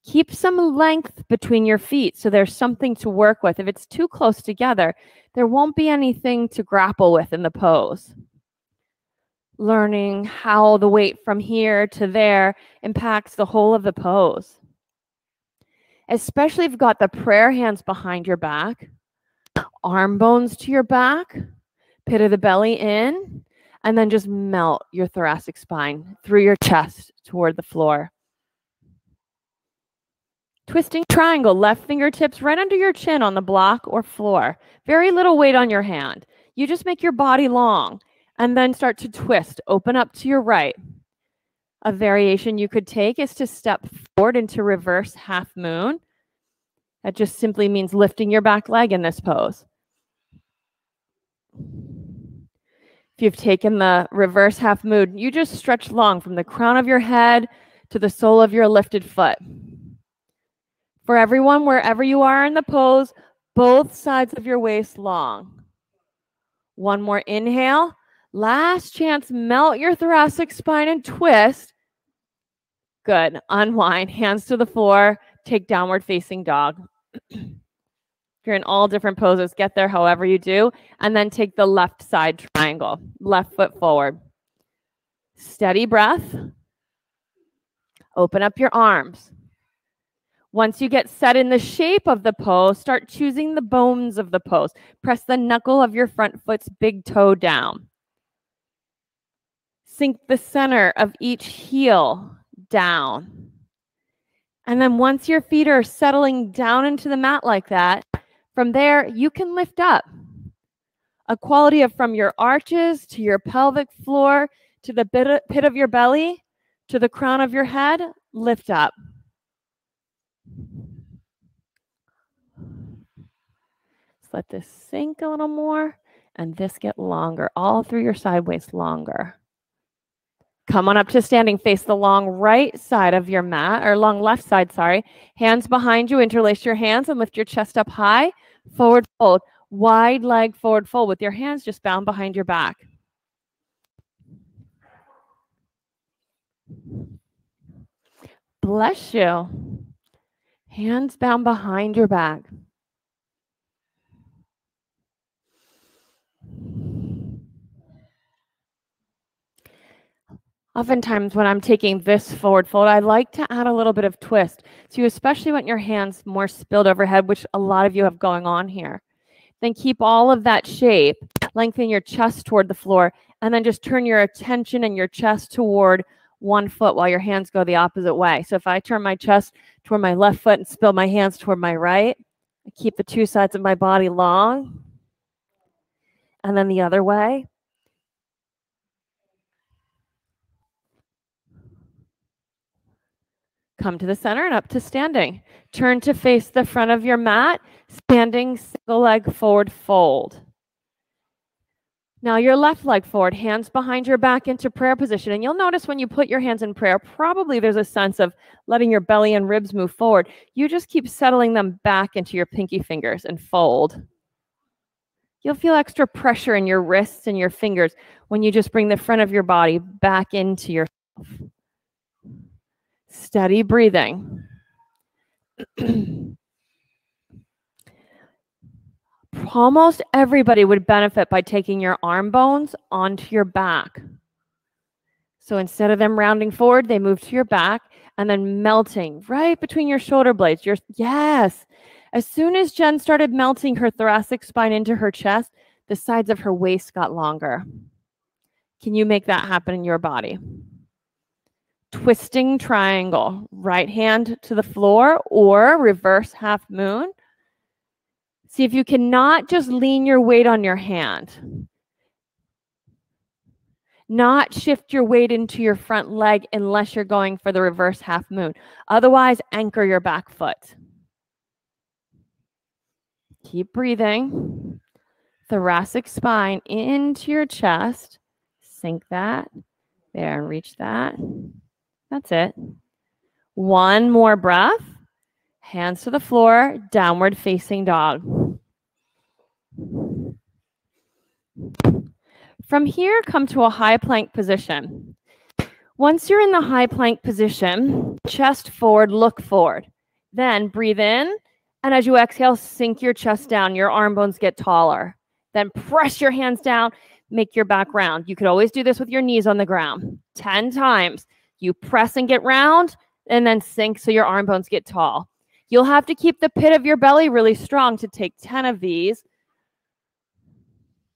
Keep some length between your feet so there's something to work with. If it's too close together, there won't be anything to grapple with in the pose. Learning how the weight from here to there impacts the whole of the pose. Especially if you've got the prayer hands behind your back, arm bones to your back, pit of the belly in, and then just melt your thoracic spine through your chest toward the floor. Twisting triangle, left fingertips right under your chin on the block or floor. Very little weight on your hand. You just make your body long and then start to twist. Open up to your right. A variation you could take is to step forward into reverse half moon. That just simply means lifting your back leg in this pose. If you've taken the reverse half moon, you just stretch long from the crown of your head to the sole of your lifted foot. For everyone, wherever you are in the pose, both sides of your waist long. One more inhale. Last chance, melt your thoracic spine and twist. Good. Unwind, hands to the floor, take downward facing dog. You're in all different poses. Get there however you do. And then take the left side triangle, left foot forward. Steady breath. Open up your arms. Once you get set in the shape of the pose, start choosing the bones of the pose. Press the knuckle of your front foot's big toe down. Sink the center of each heel down. And then once your feet are settling down into the mat like that, from there, you can lift up. A quality of from your arches to your pelvic floor to the pit of your belly to the crown of your head, lift up. Let's let this sink a little more and this get longer, all through your side waist longer. Come on up to standing. Face the long right side of your mat, or long left side, sorry. Hands behind you. Interlace your hands and lift your chest up high. Forward fold. Wide leg forward fold with your hands just bound behind your back. Bless you. Hands bound behind your back. Oftentimes, when I'm taking this forward fold, I like to add a little bit of twist. So, you especially want your hands more spilled overhead, which a lot of you have going on here. Then keep all of that shape, lengthen your chest toward the floor, and then just turn your attention and your chest toward one foot while your hands go the opposite way. So, if I turn my chest toward my left foot and spill my hands toward my right, I keep the two sides of my body long. And then the other way. Come to the center and up to standing. Turn to face the front of your mat, standing single leg forward fold. Now your left leg forward, hands behind your back into prayer position. And you'll notice when you put your hands in prayer, probably there's a sense of letting your belly and ribs move forward. You just keep settling them back into your pinky fingers and fold. You'll feel extra pressure in your wrists and your fingers when you just bring the front of your body back into yourself. Steady breathing. Almost everybody would benefit by taking your arm bones onto your back. So instead of them rounding forward, they move to your back and then melting right between your shoulder blades. Your yes. As soon as Jen started melting her thoracic spine into her chest, the sides of her waist got longer. Can you make that happen in your body? Twisting triangle, right hand to the floor or reverse half moon. See if you cannot just lean your weight on your hand. Not shift your weight into your front leg unless you're going for the reverse half moon. Otherwise, anchor your back foot. Keep breathing. Thoracic spine into your chest. Sink that there and reach that. That's it. One more breath. Hands to the floor, downward facing dog. From here, come to a high plank position. Once you're in the high plank position, chest forward, look forward. Then breathe in, and as you exhale, sink your chest down. Your arm bones get taller. Then press your hands down, make your back round. You could always do this with your knees on the ground 10 times. You press and get round, and then sink so your arm bones get tall. You'll have to keep the pit of your belly really strong to take 10 of these.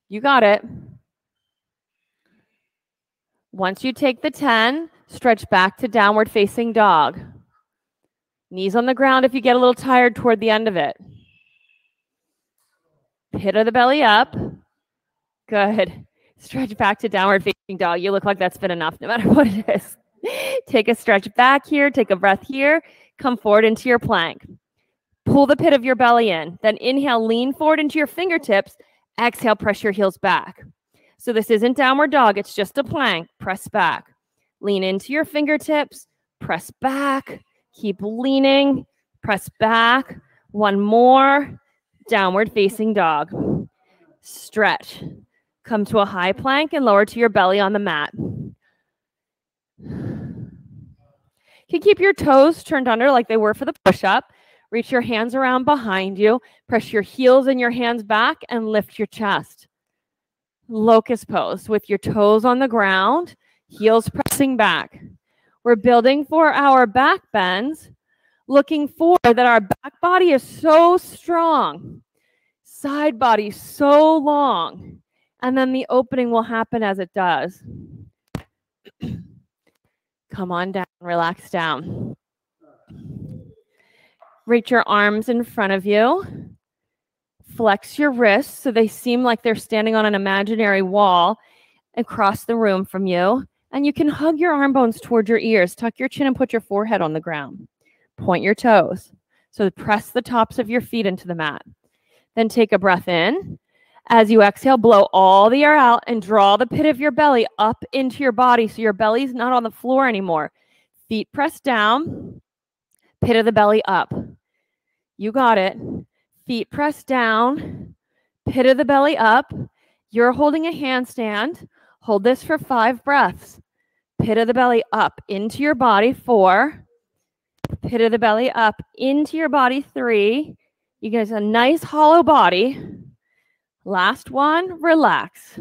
You got it. Once you take the 10, stretch back to downward facing dog. Knees on the ground if you get a little tired toward the end of it. Pit of the belly up. Good. Stretch back to downward facing dog. You look like that's been enough no matter what it is. take a stretch back here. Take a breath here. Come forward into your plank. Pull the pit of your belly in. Then inhale, lean forward into your fingertips. Exhale, press your heels back. So this isn't downward dog, it's just a plank. Press back. Lean into your fingertips. Press back. Keep leaning. Press back. One more. Downward facing dog. Stretch. Come to a high plank and lower to your belly on the mat. You can keep your toes turned under like they were for the push up. Reach your hands around behind you. Press your heels and your hands back and lift your chest. Locust pose with your toes on the ground, heels pressing back. We're building for our back bends, looking for that our back body is so strong, side body so long, and then the opening will happen as it does. Come on down, relax down. Reach your arms in front of you. Flex your wrists so they seem like they're standing on an imaginary wall across the room from you. And you can hug your arm bones toward your ears. Tuck your chin and put your forehead on the ground. Point your toes. So press the tops of your feet into the mat. Then take a breath in as you exhale, blow all the air out and draw the pit of your belly up into your body so your belly's not on the floor anymore. Feet pressed down, pit of the belly up. You got it. Feet pressed down, pit of the belly up. You're holding a handstand. Hold this for five breaths. Pit of the belly up into your body, four. Pit of the belly up into your body, three. You get a nice hollow body. Last one, relax.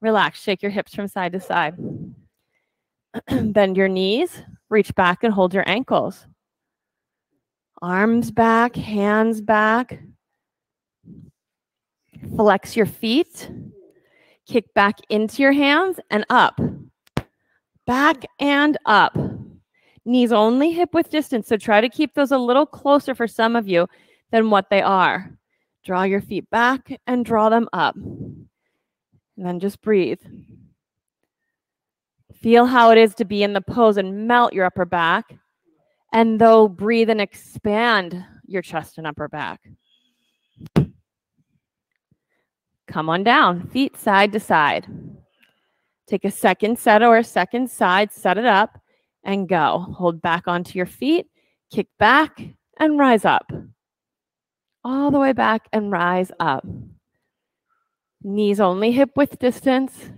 Relax, shake your hips from side to side. Bend your knees, reach back and hold your ankles. Arms back, hands back. Flex your feet. Kick back into your hands and up. Back and up. Knees only hip width distance. So try to keep those a little closer for some of you than what they are. Draw your feet back and draw them up. And then just breathe. Feel how it is to be in the pose and melt your upper back. And though breathe and expand your chest and upper back. Come on down, feet side to side. Take a second set or a second side, set it up, and go. Hold back onto your feet, kick back, and rise up all the way back and rise up. Knees only hip width distance.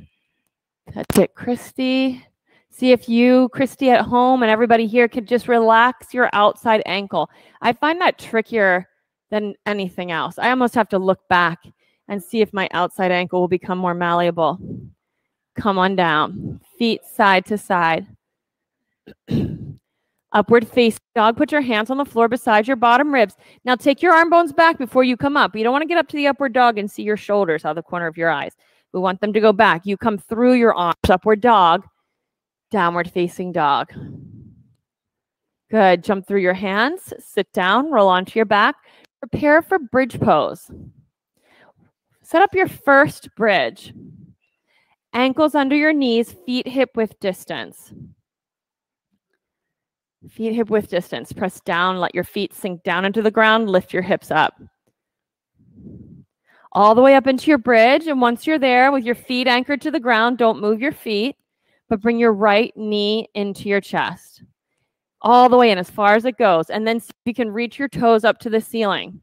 Touch it, Christy. See if you, Christy, at home and everybody here could just relax your outside ankle. I find that trickier than anything else. I almost have to look back and see if my outside ankle will become more malleable. Come on down. Feet side to side. Upward face dog. Put your hands on the floor beside your bottom ribs. Now take your arm bones back before you come up. You don't want to get up to the upward dog and see your shoulders out of the corner of your eyes. We want them to go back. You come through your arms. Upward dog. Downward facing dog. Good. Jump through your hands. Sit down. Roll onto your back. Prepare for bridge pose. Set up your first bridge. Ankles under your knees, feet hip width distance. Feet hip width distance. Press down, let your feet sink down into the ground, lift your hips up. All the way up into your bridge. And once you're there with your feet anchored to the ground, don't move your feet, but bring your right knee into your chest. All the way in as far as it goes. And then you can reach your toes up to the ceiling.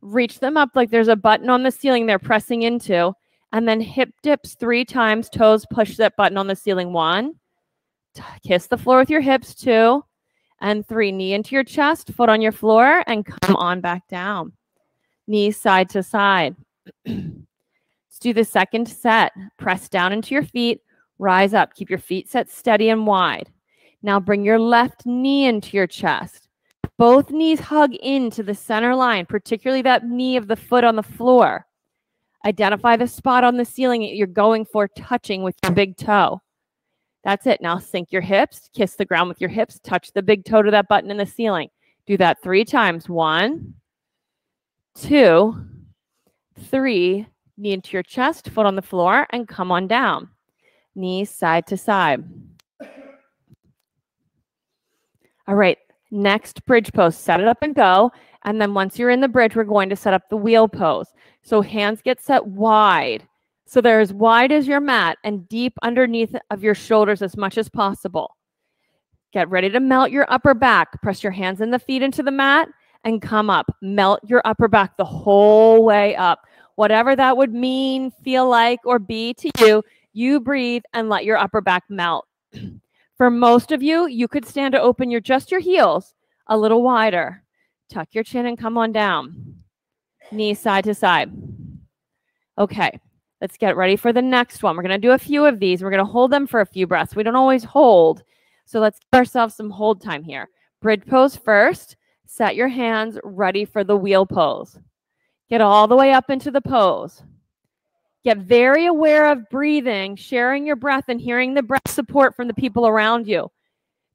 Reach them up like there's a button on the ceiling they're pressing into. And then hip dips three times, toes push that button on the ceiling. One, kiss the floor with your hips. Two, and three, knee into your chest, foot on your floor, and come on back down. Knees side to side. Let's do the second set. Press down into your feet, rise up. Keep your feet set steady and wide. Now bring your left knee into your chest. Both knees hug into the center line, particularly that knee of the foot on the floor. Identify the spot on the ceiling that you're going for, touching with your big toe. That's it. Now sink your hips, kiss the ground with your hips, touch the big toe to that button in the ceiling. Do that three times. One, two, three. Knee into your chest, foot on the floor, and come on down. Knees side to side. All right, next bridge pose. Set it up and go. And then once you're in the bridge, we're going to set up the wheel pose. So hands get set wide. So they're as wide as your mat and deep underneath of your shoulders as much as possible. Get ready to melt your upper back. Press your hands and the feet into the mat and come up. Melt your upper back the whole way up. Whatever that would mean, feel like, or be to you, you breathe and let your upper back melt. For most of you, you could stand to open your just your heels a little wider. Tuck your chin and come on down. Knees side to side. Okay, Let's get ready for the next one. We're going to do a few of these. We're going to hold them for a few breaths. We don't always hold. So let's give ourselves some hold time here. Bridge pose first. Set your hands ready for the wheel pose. Get all the way up into the pose. Get very aware of breathing, sharing your breath, and hearing the breath support from the people around you.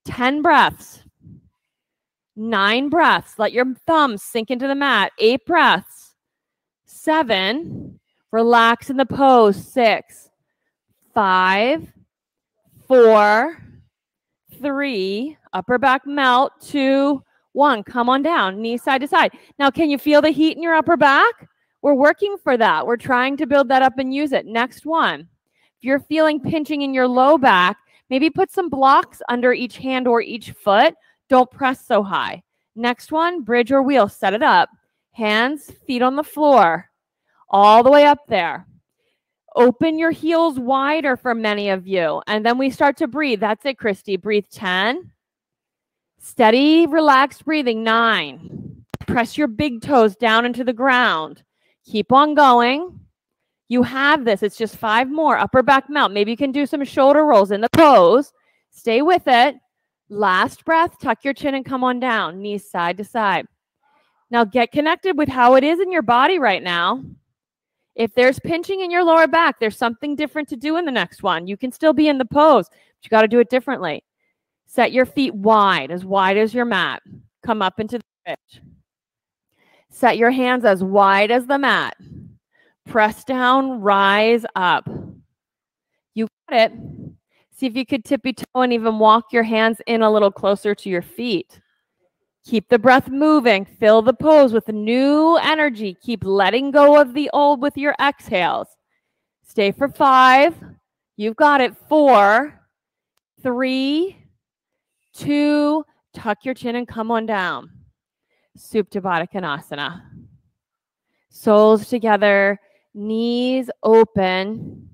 10 breaths. Nine breaths. Let your thumbs sink into the mat. Eight breaths. Seven. Relax in the pose. Six, five, four, three, upper back melt, two, one. Come on down, knee side to side. Now, can you feel the heat in your upper back? We're working for that. We're trying to build that up and use it. Next one. If you're feeling pinching in your low back, maybe put some blocks under each hand or each foot. Don't press so high. Next one, bridge or wheel. Set it up. Hands, feet on the floor all the way up there. Open your heels wider for many of you. And then we start to breathe. That's it, Christy. Breathe 10. Steady, relaxed breathing. Nine. Press your big toes down into the ground. Keep on going. You have this. It's just five more. Upper back melt. Maybe you can do some shoulder rolls in the pose. Stay with it. Last breath. Tuck your chin and come on down. Knees side to side. Now get connected with how it is in your body right now. If there's pinching in your lower back, there's something different to do in the next one. You can still be in the pose, but you got to do it differently. Set your feet wide, as wide as your mat. Come up into the bridge. Set your hands as wide as the mat. Press down, rise up. You got it. See if you could tippy toe and even walk your hands in a little closer to your feet. Keep the breath moving. Fill the pose with new energy. Keep letting go of the old with your exhales. Stay for five. You've got it. Four, three, two. Tuck your chin and come on down. Supta Konasana. Soles together, knees open.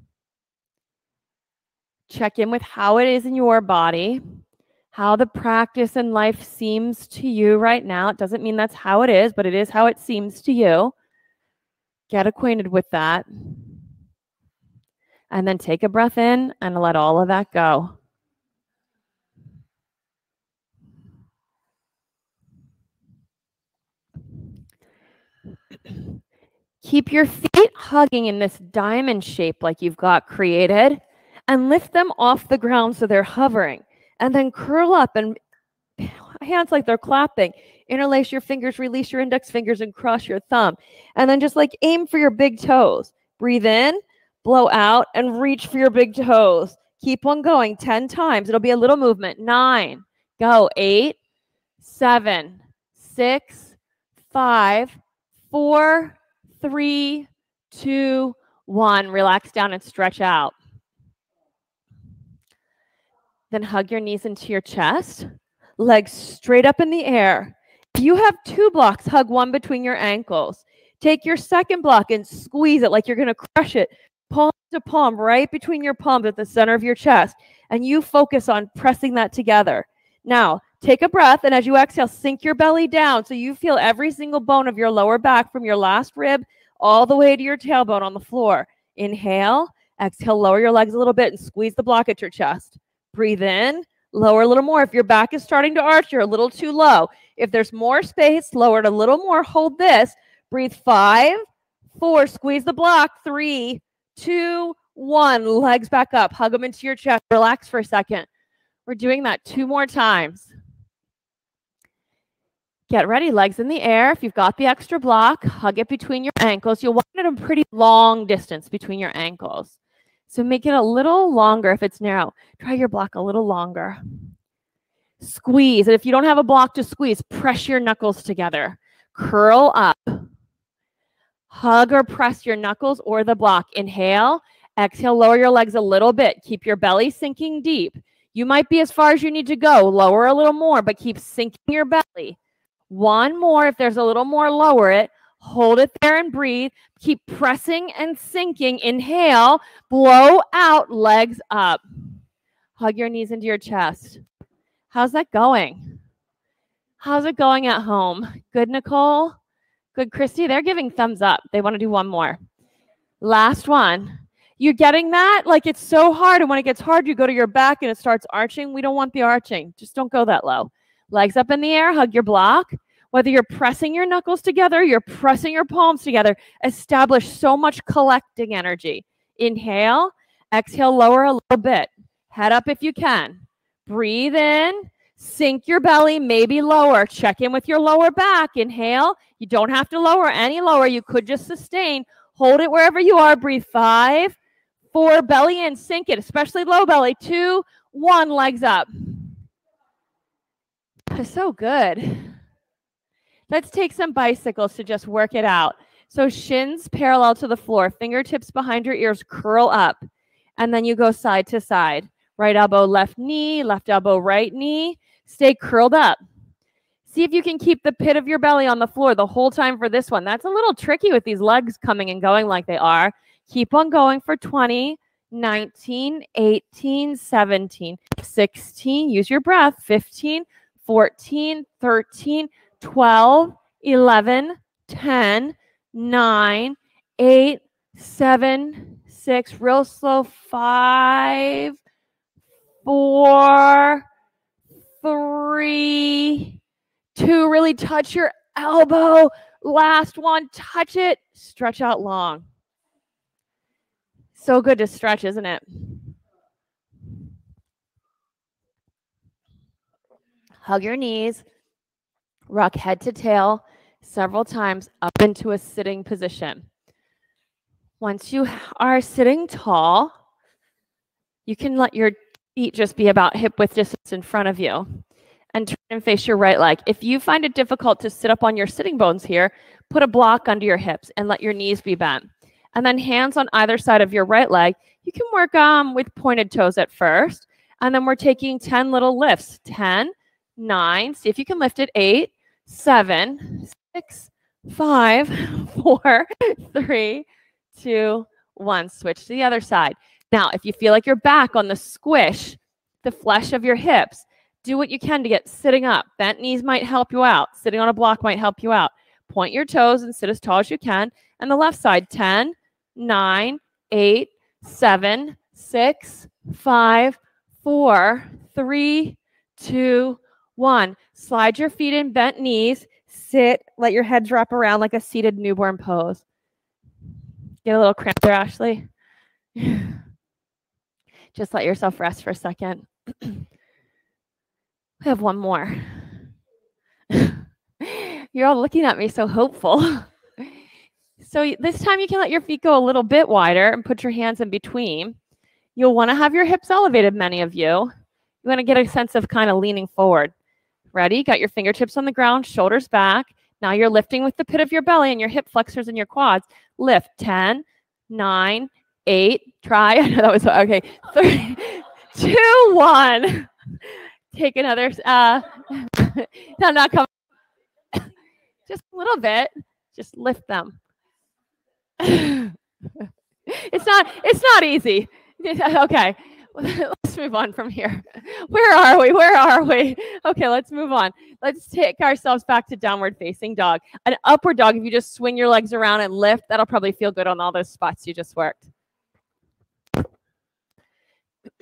Check in with how it is in your body how the practice in life seems to you right now. It doesn't mean that's how it is, but it is how it seems to you. Get acquainted with that. And then take a breath in and let all of that go. Keep your feet hugging in this diamond shape like you've got created and lift them off the ground so they're hovering. And then curl up and hands like they're clapping. Interlace your fingers, release your index fingers, and cross your thumb. And then just like aim for your big toes. Breathe in, blow out, and reach for your big toes. Keep on going 10 times. It'll be a little movement. Nine, go. Eight, seven, six, five, four, three, two, one. Relax down and stretch out. Then hug your knees into your chest, legs straight up in the air. If you have two blocks, hug one between your ankles. Take your second block and squeeze it like you're going to crush it, palm to palm, right between your palms at the center of your chest. And you focus on pressing that together. Now, take a breath, and as you exhale, sink your belly down so you feel every single bone of your lower back from your last rib all the way to your tailbone on the floor. Inhale, exhale, lower your legs a little bit and squeeze the block at your chest. Breathe in, lower a little more. If your back is starting to arch, you're a little too low. If there's more space, lower it a little more. Hold this. Breathe five, four, squeeze the block. Three, two, one. Legs back up. Hug them into your chest. Relax for a second. We're doing that two more times. Get ready, legs in the air. If you've got the extra block, hug it between your ankles. You'll want it a pretty long distance between your ankles. So make it a little longer if it's narrow. Try your block a little longer. Squeeze. And if you don't have a block to squeeze, press your knuckles together. Curl up. Hug or press your knuckles or the block. Inhale. Exhale, lower your legs a little bit. Keep your belly sinking deep. You might be as far as you need to go. Lower a little more, but keep sinking your belly. One more. If there's a little more, lower it. Hold it there and breathe. Keep pressing and sinking. Inhale, blow out, legs up. Hug your knees into your chest. How's that going? How's it going at home? Good, Nicole? Good, Christy? They're giving thumbs up. They want to do one more. Last one. You're getting that? Like it's so hard. And when it gets hard, you go to your back and it starts arching. We don't want the arching. Just don't go that low. Legs up in the air, hug your block. Whether you're pressing your knuckles together, you're pressing your palms together, establish so much collecting energy. Inhale, exhale, lower a little bit. Head up if you can. Breathe in, sink your belly, maybe lower. Check in with your lower back. Inhale. You don't have to lower any lower. You could just sustain. Hold it wherever you are. Breathe five, four, belly in, sink it, especially low belly. Two, one, legs up. So good. Let's take some bicycles to just work it out. So shins parallel to the floor, fingertips behind your ears, curl up. And then you go side to side. Right elbow, left knee, left elbow, right knee. Stay curled up. See if you can keep the pit of your belly on the floor the whole time for this one. That's a little tricky with these legs coming and going like they are. Keep on going for 20, 19, 18, 17, 16. Use your breath. 15, 14, 13, 12, 11, 10, 9, 8, 7, 6, real slow, 5, 4, 3, 2. Really touch your elbow. Last one, touch it. Stretch out long. So good to stretch, isn't it? Hug your knees. Rock head to tail several times up into a sitting position. Once you are sitting tall, you can let your feet just be about hip width distance in front of you and turn and face your right leg. If you find it difficult to sit up on your sitting bones here, put a block under your hips and let your knees be bent. And then hands on either side of your right leg. You can work um, with pointed toes at first. And then we're taking 10 little lifts. 10, 9, see if you can lift it. 8, seven, six, five, four, three, two, one. Switch to the other side. Now, if you feel like you're back on the squish, the flesh of your hips, do what you can to get sitting up. Bent knees might help you out. Sitting on a block might help you out. Point your toes and sit as tall as you can. And the left side 10, 9, 8, 7, 6, 5, 4, 3, 2, one, slide your feet in bent knees, sit, let your head drop around like a seated newborn pose. Get a little cramp there, Ashley. Just let yourself rest for a second. we have one more. You're all looking at me so hopeful. so this time you can let your feet go a little bit wider and put your hands in between. You'll want to have your hips elevated, many of you. You want to get a sense of kind of leaning forward. Ready? Got your fingertips on the ground, shoulders back. Now you're lifting with the pit of your belly and your hip flexors and your quads. Lift 10, 9, 8. Try. I know that was okay. Three, two, one. Take another. Uh, no, not coming. Just a little bit. Just lift them. it's not. It's not easy. okay. let's move on from here. Where are we? Where are we? Okay, let's move on. Let's take ourselves back to downward facing dog. An upward dog, if you just swing your legs around and lift, that'll probably feel good on all those spots you just worked.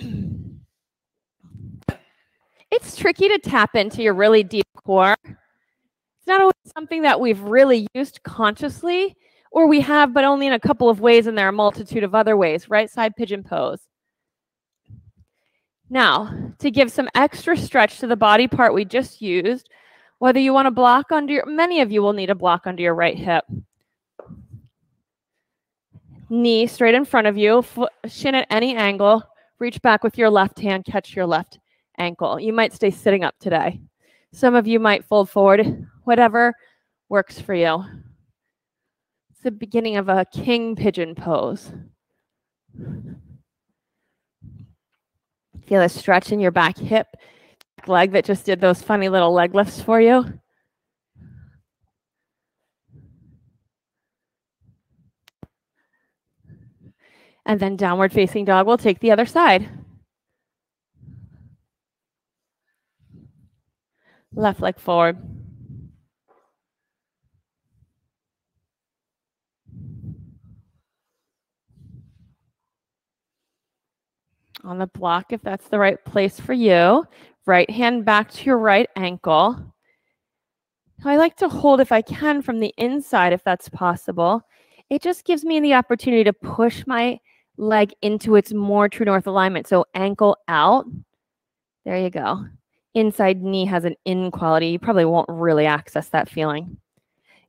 it's tricky to tap into your really deep core. It's not always something that we've really used consciously, or we have, but only in a couple of ways, and there are a multitude of other ways. Right side pigeon pose. Now, to give some extra stretch to the body part we just used, whether you want to block under your, many of you will need a block under your right hip. Knee straight in front of you, shin at any angle, reach back with your left hand, catch your left ankle. You might stay sitting up today. Some of you might fold forward, whatever works for you. It's the beginning of a king pigeon pose. Feel a stretch in your back hip, leg that just did those funny little leg lifts for you. And then downward facing dog we'll take the other side. Left leg forward. On the block if that's the right place for you. Right hand back to your right ankle. I like to hold, if I can, from the inside if that's possible. It just gives me the opportunity to push my leg into its more true north alignment. So ankle out. There you go. Inside knee has an in quality. You probably won't really access that feeling.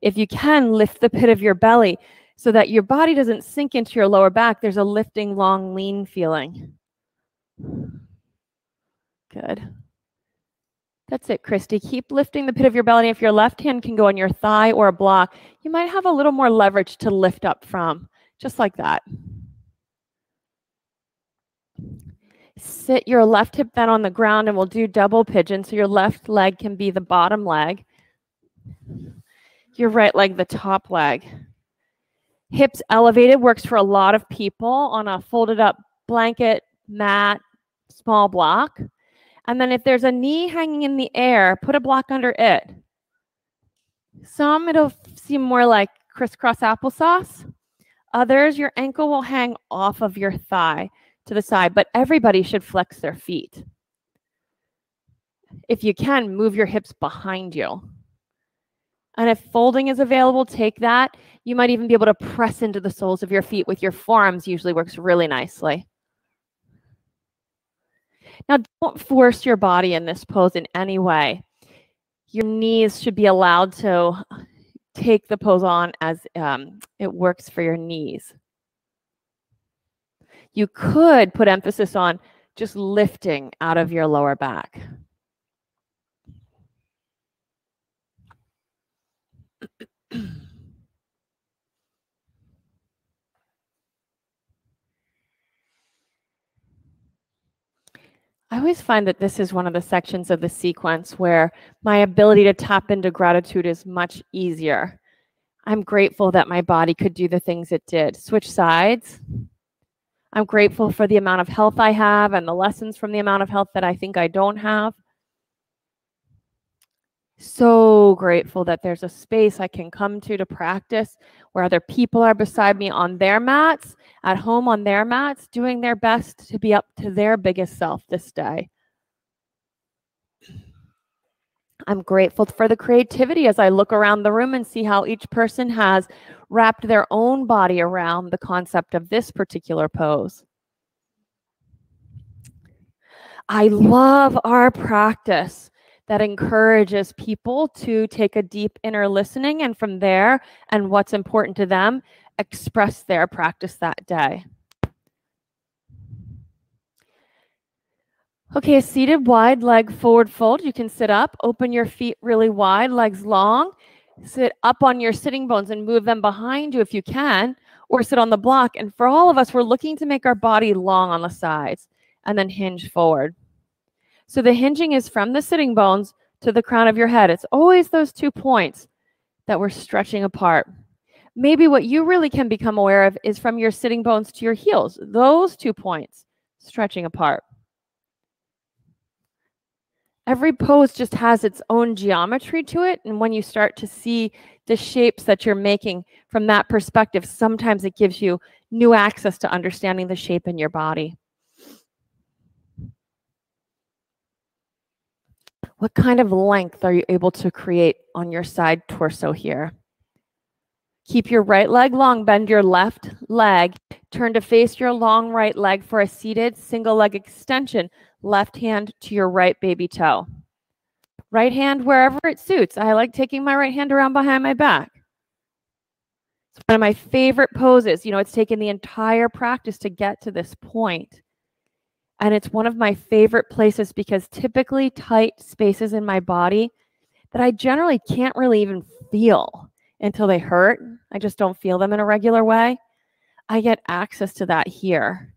If you can, lift the pit of your belly so that your body doesn't sink into your lower back. There's a lifting, long, lean feeling. Good. That's it, Christy. Keep lifting the pit of your belly. If your left hand can go on your thigh or a block, you might have a little more leverage to lift up from, just like that. Sit your left hip then on the ground and we'll do double pigeon. So your left leg can be the bottom leg. Your right leg, the top leg. Hips elevated works for a lot of people on a folded up blanket, mat, small block. And then if there's a knee hanging in the air, put a block under it. Some it'll seem more like crisscross applesauce. Others, your ankle will hang off of your thigh to the side, but everybody should flex their feet. If you can, move your hips behind you. And if folding is available, take that. You might even be able to press into the soles of your feet with your forearms, usually works really nicely. Now, don't force your body in this pose in any way. Your knees should be allowed to take the pose on as um, it works for your knees. You could put emphasis on just lifting out of your lower back. I always find that this is one of the sections of the sequence where my ability to tap into gratitude is much easier. I'm grateful that my body could do the things it did. Switch sides. I'm grateful for the amount of health I have and the lessons from the amount of health that I think I don't have so grateful that there's a space I can come to to practice where other people are beside me on their mats, at home on their mats, doing their best to be up to their biggest self this day. I'm grateful for the creativity as I look around the room and see how each person has wrapped their own body around the concept of this particular pose. I love our practice that encourages people to take a deep inner listening and from there and what's important to them, express their practice that day. Okay, seated wide leg forward fold. You can sit up, open your feet really wide, legs long. Sit up on your sitting bones and move them behind you if you can, or sit on the block. And for all of us, we're looking to make our body long on the sides and then hinge forward. So the hinging is from the sitting bones to the crown of your head. It's always those two points that we're stretching apart. Maybe what you really can become aware of is from your sitting bones to your heels, those two points stretching apart. Every pose just has its own geometry to it. And when you start to see the shapes that you're making from that perspective, sometimes it gives you new access to understanding the shape in your body. What kind of length are you able to create on your side torso here? Keep your right leg long, bend your left leg, turn to face your long right leg for a seated single leg extension left hand to your right baby toe. Right hand wherever it suits. I like taking my right hand around behind my back. It's one of my favorite poses. You know, it's taken the entire practice to get to this point. And it's one of my favorite places because typically tight spaces in my body that I generally can't really even feel until they hurt. I just don't feel them in a regular way. I get access to that here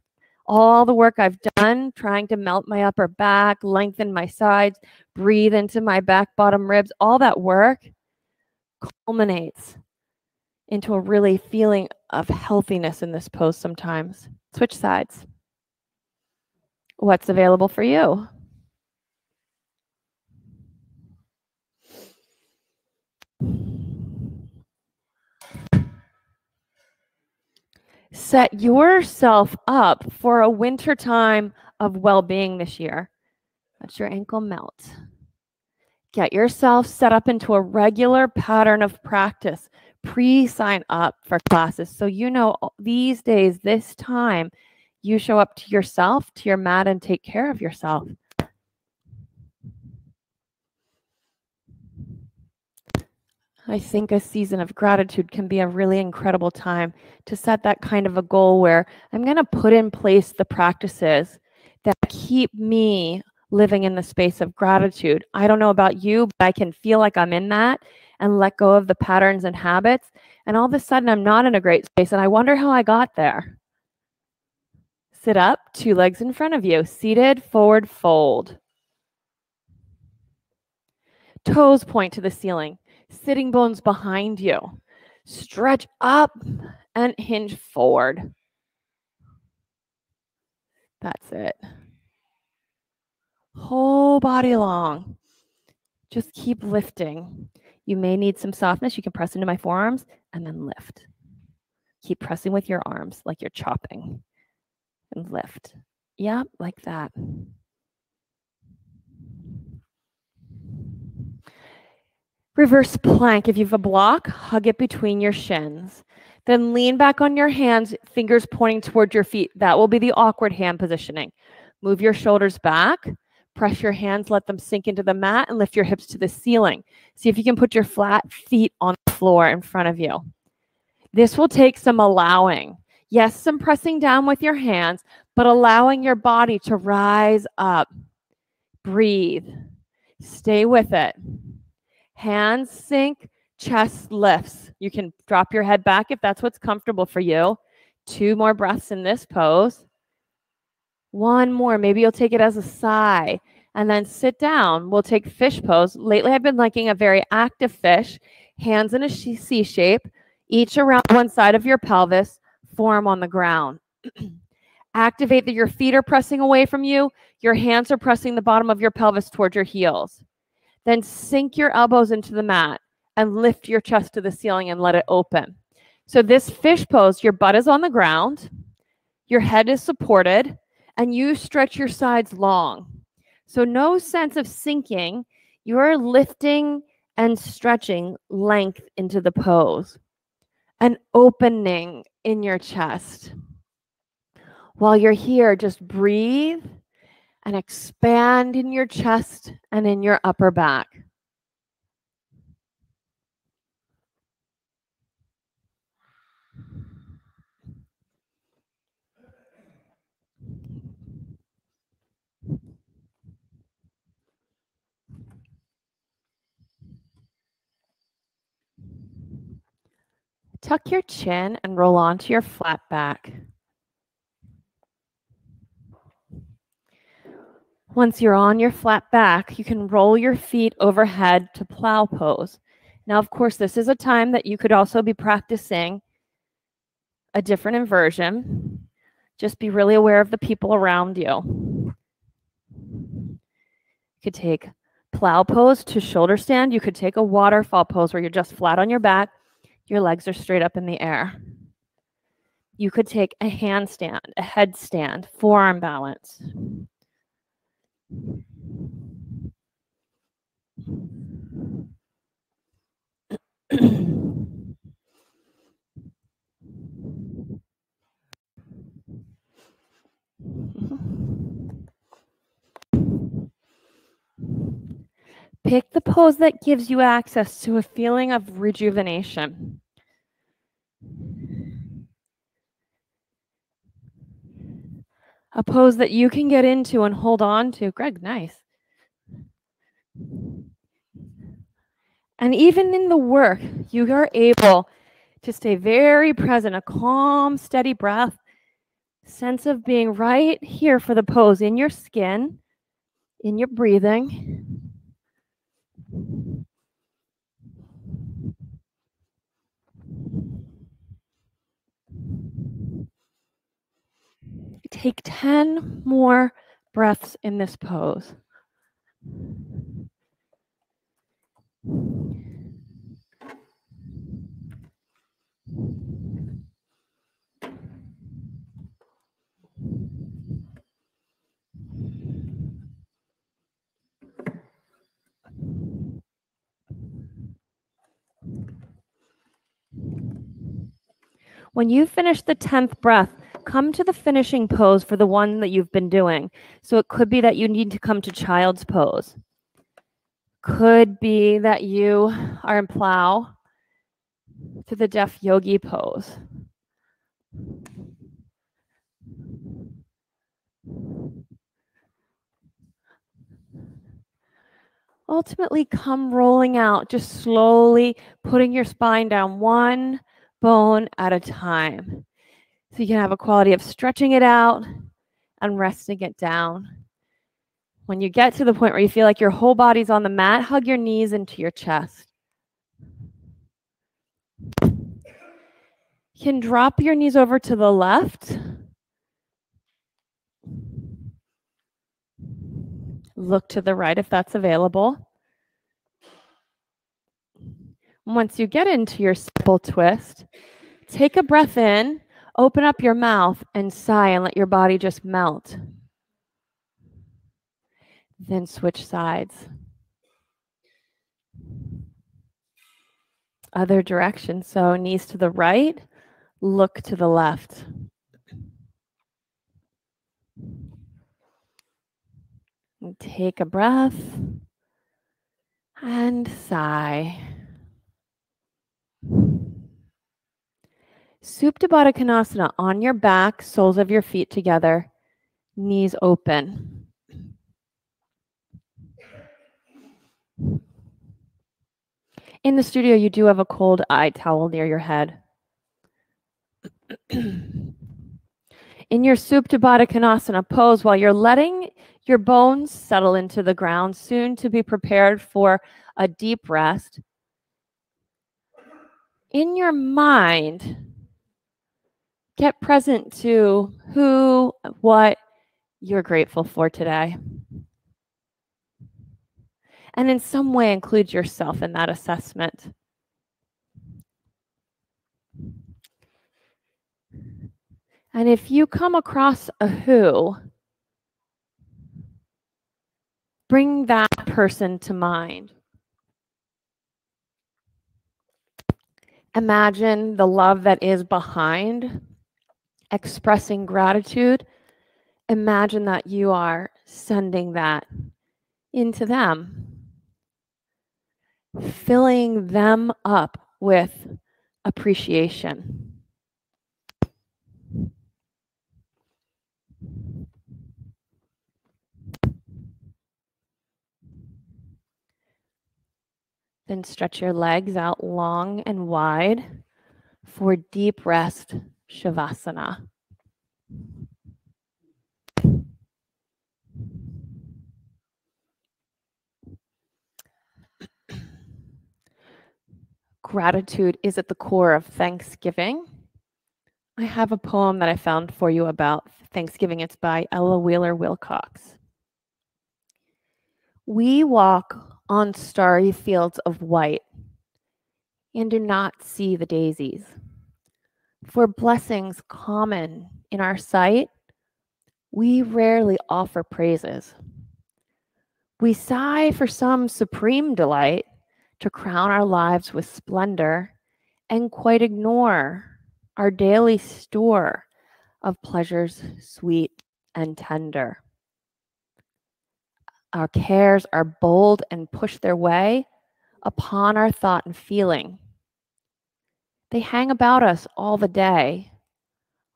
all the work I've done trying to melt my upper back, lengthen my sides, breathe into my back bottom ribs, all that work culminates into a really feeling of healthiness in this pose sometimes. Switch sides. What's available for you? set yourself up for a winter time of well-being this year. Let your ankle melt. Get yourself set up into a regular pattern of practice. Pre-sign up for classes so you know these days, this time, you show up to yourself, to your mat, and take care of yourself. I think a season of gratitude can be a really incredible time to set that kind of a goal where I'm going to put in place the practices that keep me living in the space of gratitude. I don't know about you, but I can feel like I'm in that and let go of the patterns and habits. And all of a sudden, I'm not in a great space. And I wonder how I got there. Sit up, two legs in front of you, seated, forward fold. Toes point to the ceiling sitting bones behind you. Stretch up and hinge forward. That's it. Whole body long. Just keep lifting. You may need some softness. You can press into my forearms and then lift. Keep pressing with your arms like you're chopping and lift. Yeah, like that. Reverse plank. If you have a block, hug it between your shins. Then lean back on your hands, fingers pointing toward your feet. That will be the awkward hand positioning. Move your shoulders back. Press your hands, let them sink into the mat, and lift your hips to the ceiling. See if you can put your flat feet on the floor in front of you. This will take some allowing. Yes, some pressing down with your hands, but allowing your body to rise up. Breathe. Stay with it. Hands sink, chest lifts. You can drop your head back if that's what's comfortable for you. Two more breaths in this pose. One more. Maybe you'll take it as a sigh and then sit down. We'll take fish pose. Lately, I've been liking a very active fish, hands in a C shape, each around one side of your pelvis, form on the ground. Activate that your feet are pressing away from you, your hands are pressing the bottom of your pelvis towards your heels. Then sink your elbows into the mat and lift your chest to the ceiling and let it open. So, this fish pose, your butt is on the ground, your head is supported, and you stretch your sides long. So, no sense of sinking. You're lifting and stretching length into the pose, an opening in your chest. While you're here, just breathe and expand in your chest and in your upper back. Tuck your chin and roll onto your flat back. Once you're on your flat back, you can roll your feet overhead to plow pose. Now, of course, this is a time that you could also be practicing a different inversion. Just be really aware of the people around you. You could take plow pose to shoulder stand. You could take a waterfall pose where you're just flat on your back your legs are straight up in the air. You could take a handstand, a headstand, forearm balance. Pick the pose that gives you access to a feeling of rejuvenation. A pose that you can get into and hold on to. Greg, nice. And even in the work, you are able to stay very present, a calm, steady breath, sense of being right here for the pose in your skin, in your breathing. Take 10 more breaths in this pose. When you finish the 10th breath, come to the finishing pose for the one that you've been doing. So it could be that you need to come to child's pose. Could be that you are in plow to the deaf yogi pose. Ultimately, come rolling out, just slowly putting your spine down one bone at a time. So you can have a quality of stretching it out and resting it down. When you get to the point where you feel like your whole body's on the mat, hug your knees into your chest. You can drop your knees over to the left. Look to the right if that's available. Once you get into your simple twist, take a breath in Open up your mouth and sigh and let your body just melt. Then switch sides. Other direction. So knees to the right, look to the left. Take a breath and sigh. Supta Baddha Konasana on your back, soles of your feet together, knees open. In the studio, you do have a cold eye towel near your head. In your Supta Baddha Konasana pose, while you're letting your bones settle into the ground, soon to be prepared for a deep rest, in your mind, get present to who, what you're grateful for today. And in some way, include yourself in that assessment. And if you come across a who, Bring that person to mind. Imagine the love that is behind expressing gratitude. Imagine that you are sending that into them, filling them up with appreciation. Then stretch your legs out long and wide for deep rest, Shavasana. Gratitude is at the core of Thanksgiving. I have a poem that I found for you about Thanksgiving. It's by Ella Wheeler Wilcox. We walk on starry fields of white and do not see the daisies. For blessings common in our sight, we rarely offer praises. We sigh for some supreme delight to crown our lives with splendor and quite ignore our daily store of pleasures sweet and tender. Our cares are bold and push their way upon our thought and feeling. They hang about us all the day,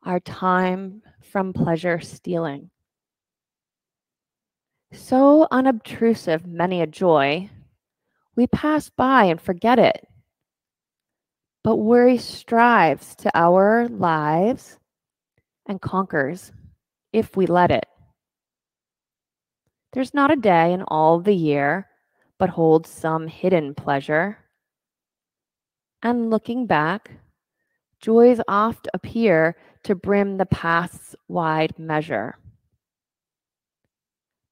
our time from pleasure stealing. So unobtrusive, many a joy, we pass by and forget it. But worry strives to our lives and conquers if we let it. There's not a day in all the year but holds some hidden pleasure. And looking back, joys oft appear to brim the past's wide measure.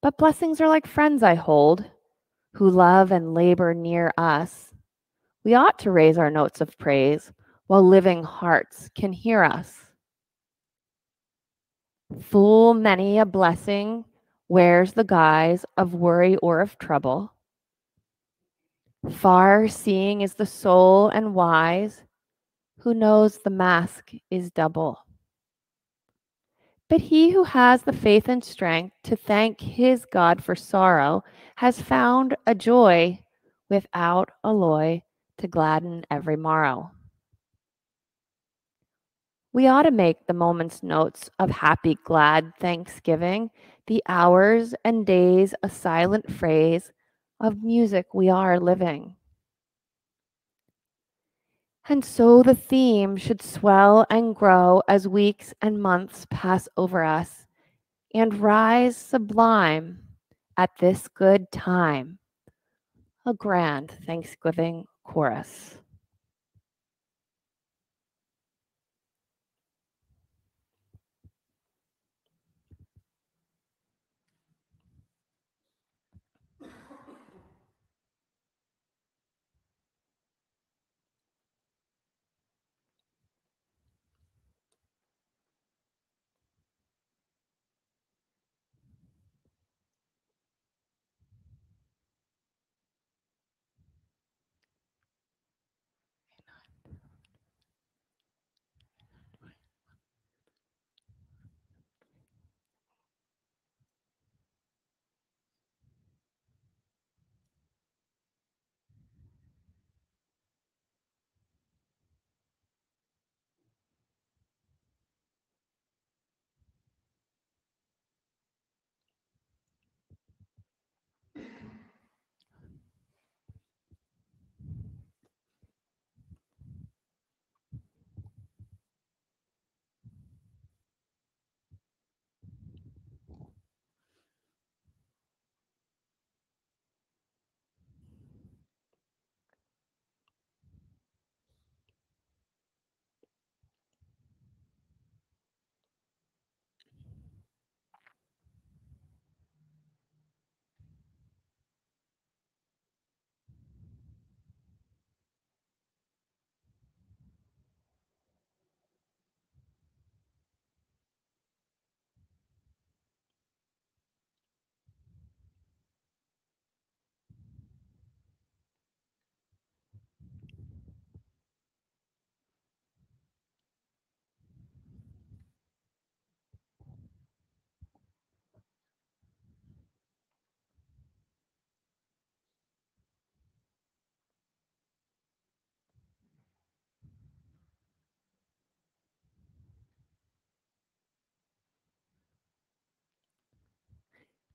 But blessings are like friends I hold, who love and labor near us. We ought to raise our notes of praise while living hearts can hear us. Full many a blessing wears the guise of worry or of trouble. Far seeing is the soul and wise who knows the mask is double. But he who has the faith and strength to thank his God for sorrow has found a joy without alloy to gladden every morrow. We ought to make the moment's notes of happy, glad thanksgiving the hours and days a silent phrase of music we are living. And so the theme should swell and grow as weeks and months pass over us and rise sublime at this good time. A grand Thanksgiving chorus.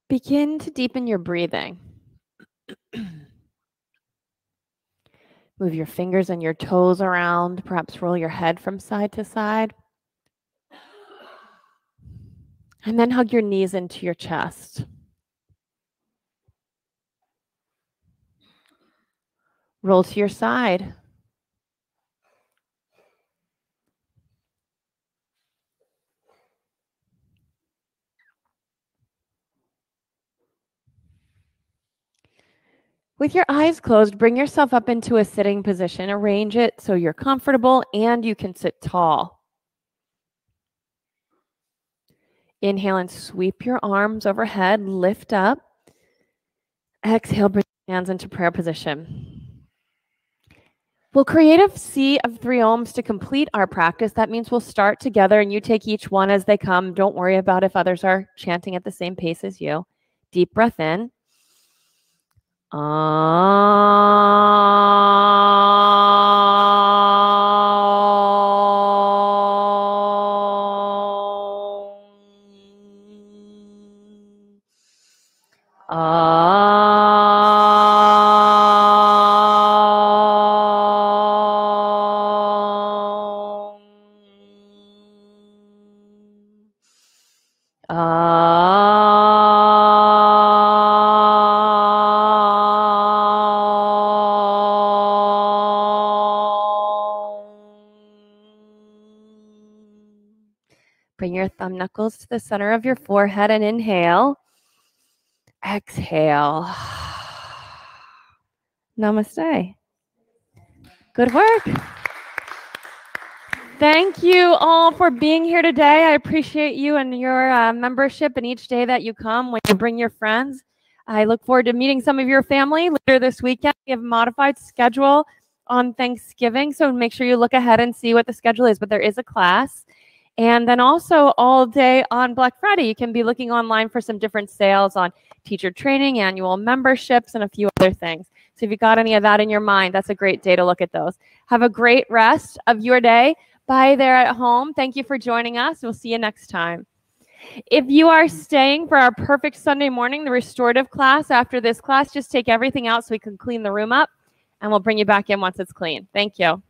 Begin to deepen your breathing. Move your fingers and your toes around, perhaps roll your head from side to side. And then hug your knees into your chest. Roll to your side. With your eyes closed, bring yourself up into a sitting position. Arrange it so you're comfortable and you can sit tall. Inhale and sweep your arms overhead, lift up. Exhale, bring your hands into prayer position. We'll create a sea of three ohms to complete our practice. That means we'll start together and you take each one as they come. Don't worry about if others are chanting at the same pace as you. Deep breath in. Bring knuckles to the center of your forehead and inhale. Exhale. Namaste. Good work. Thank you all for being here today. I appreciate you and your uh, membership and each day that you come when you bring your friends. I look forward to meeting some of your family later this weekend. We have a modified schedule on Thanksgiving, so make sure you look ahead and see what the schedule is. But there is a class. And then also all day on Black Friday, you can be looking online for some different sales on teacher training, annual memberships, and a few other things. So if you got any of that in your mind, that's a great day to look at those. Have a great rest of your day. Bye there at home. Thank you for joining us. We'll see you next time. If you are staying for our perfect Sunday morning, the restorative class after this class, just take everything out so we can clean the room up and we'll bring you back in once it's clean. Thank you.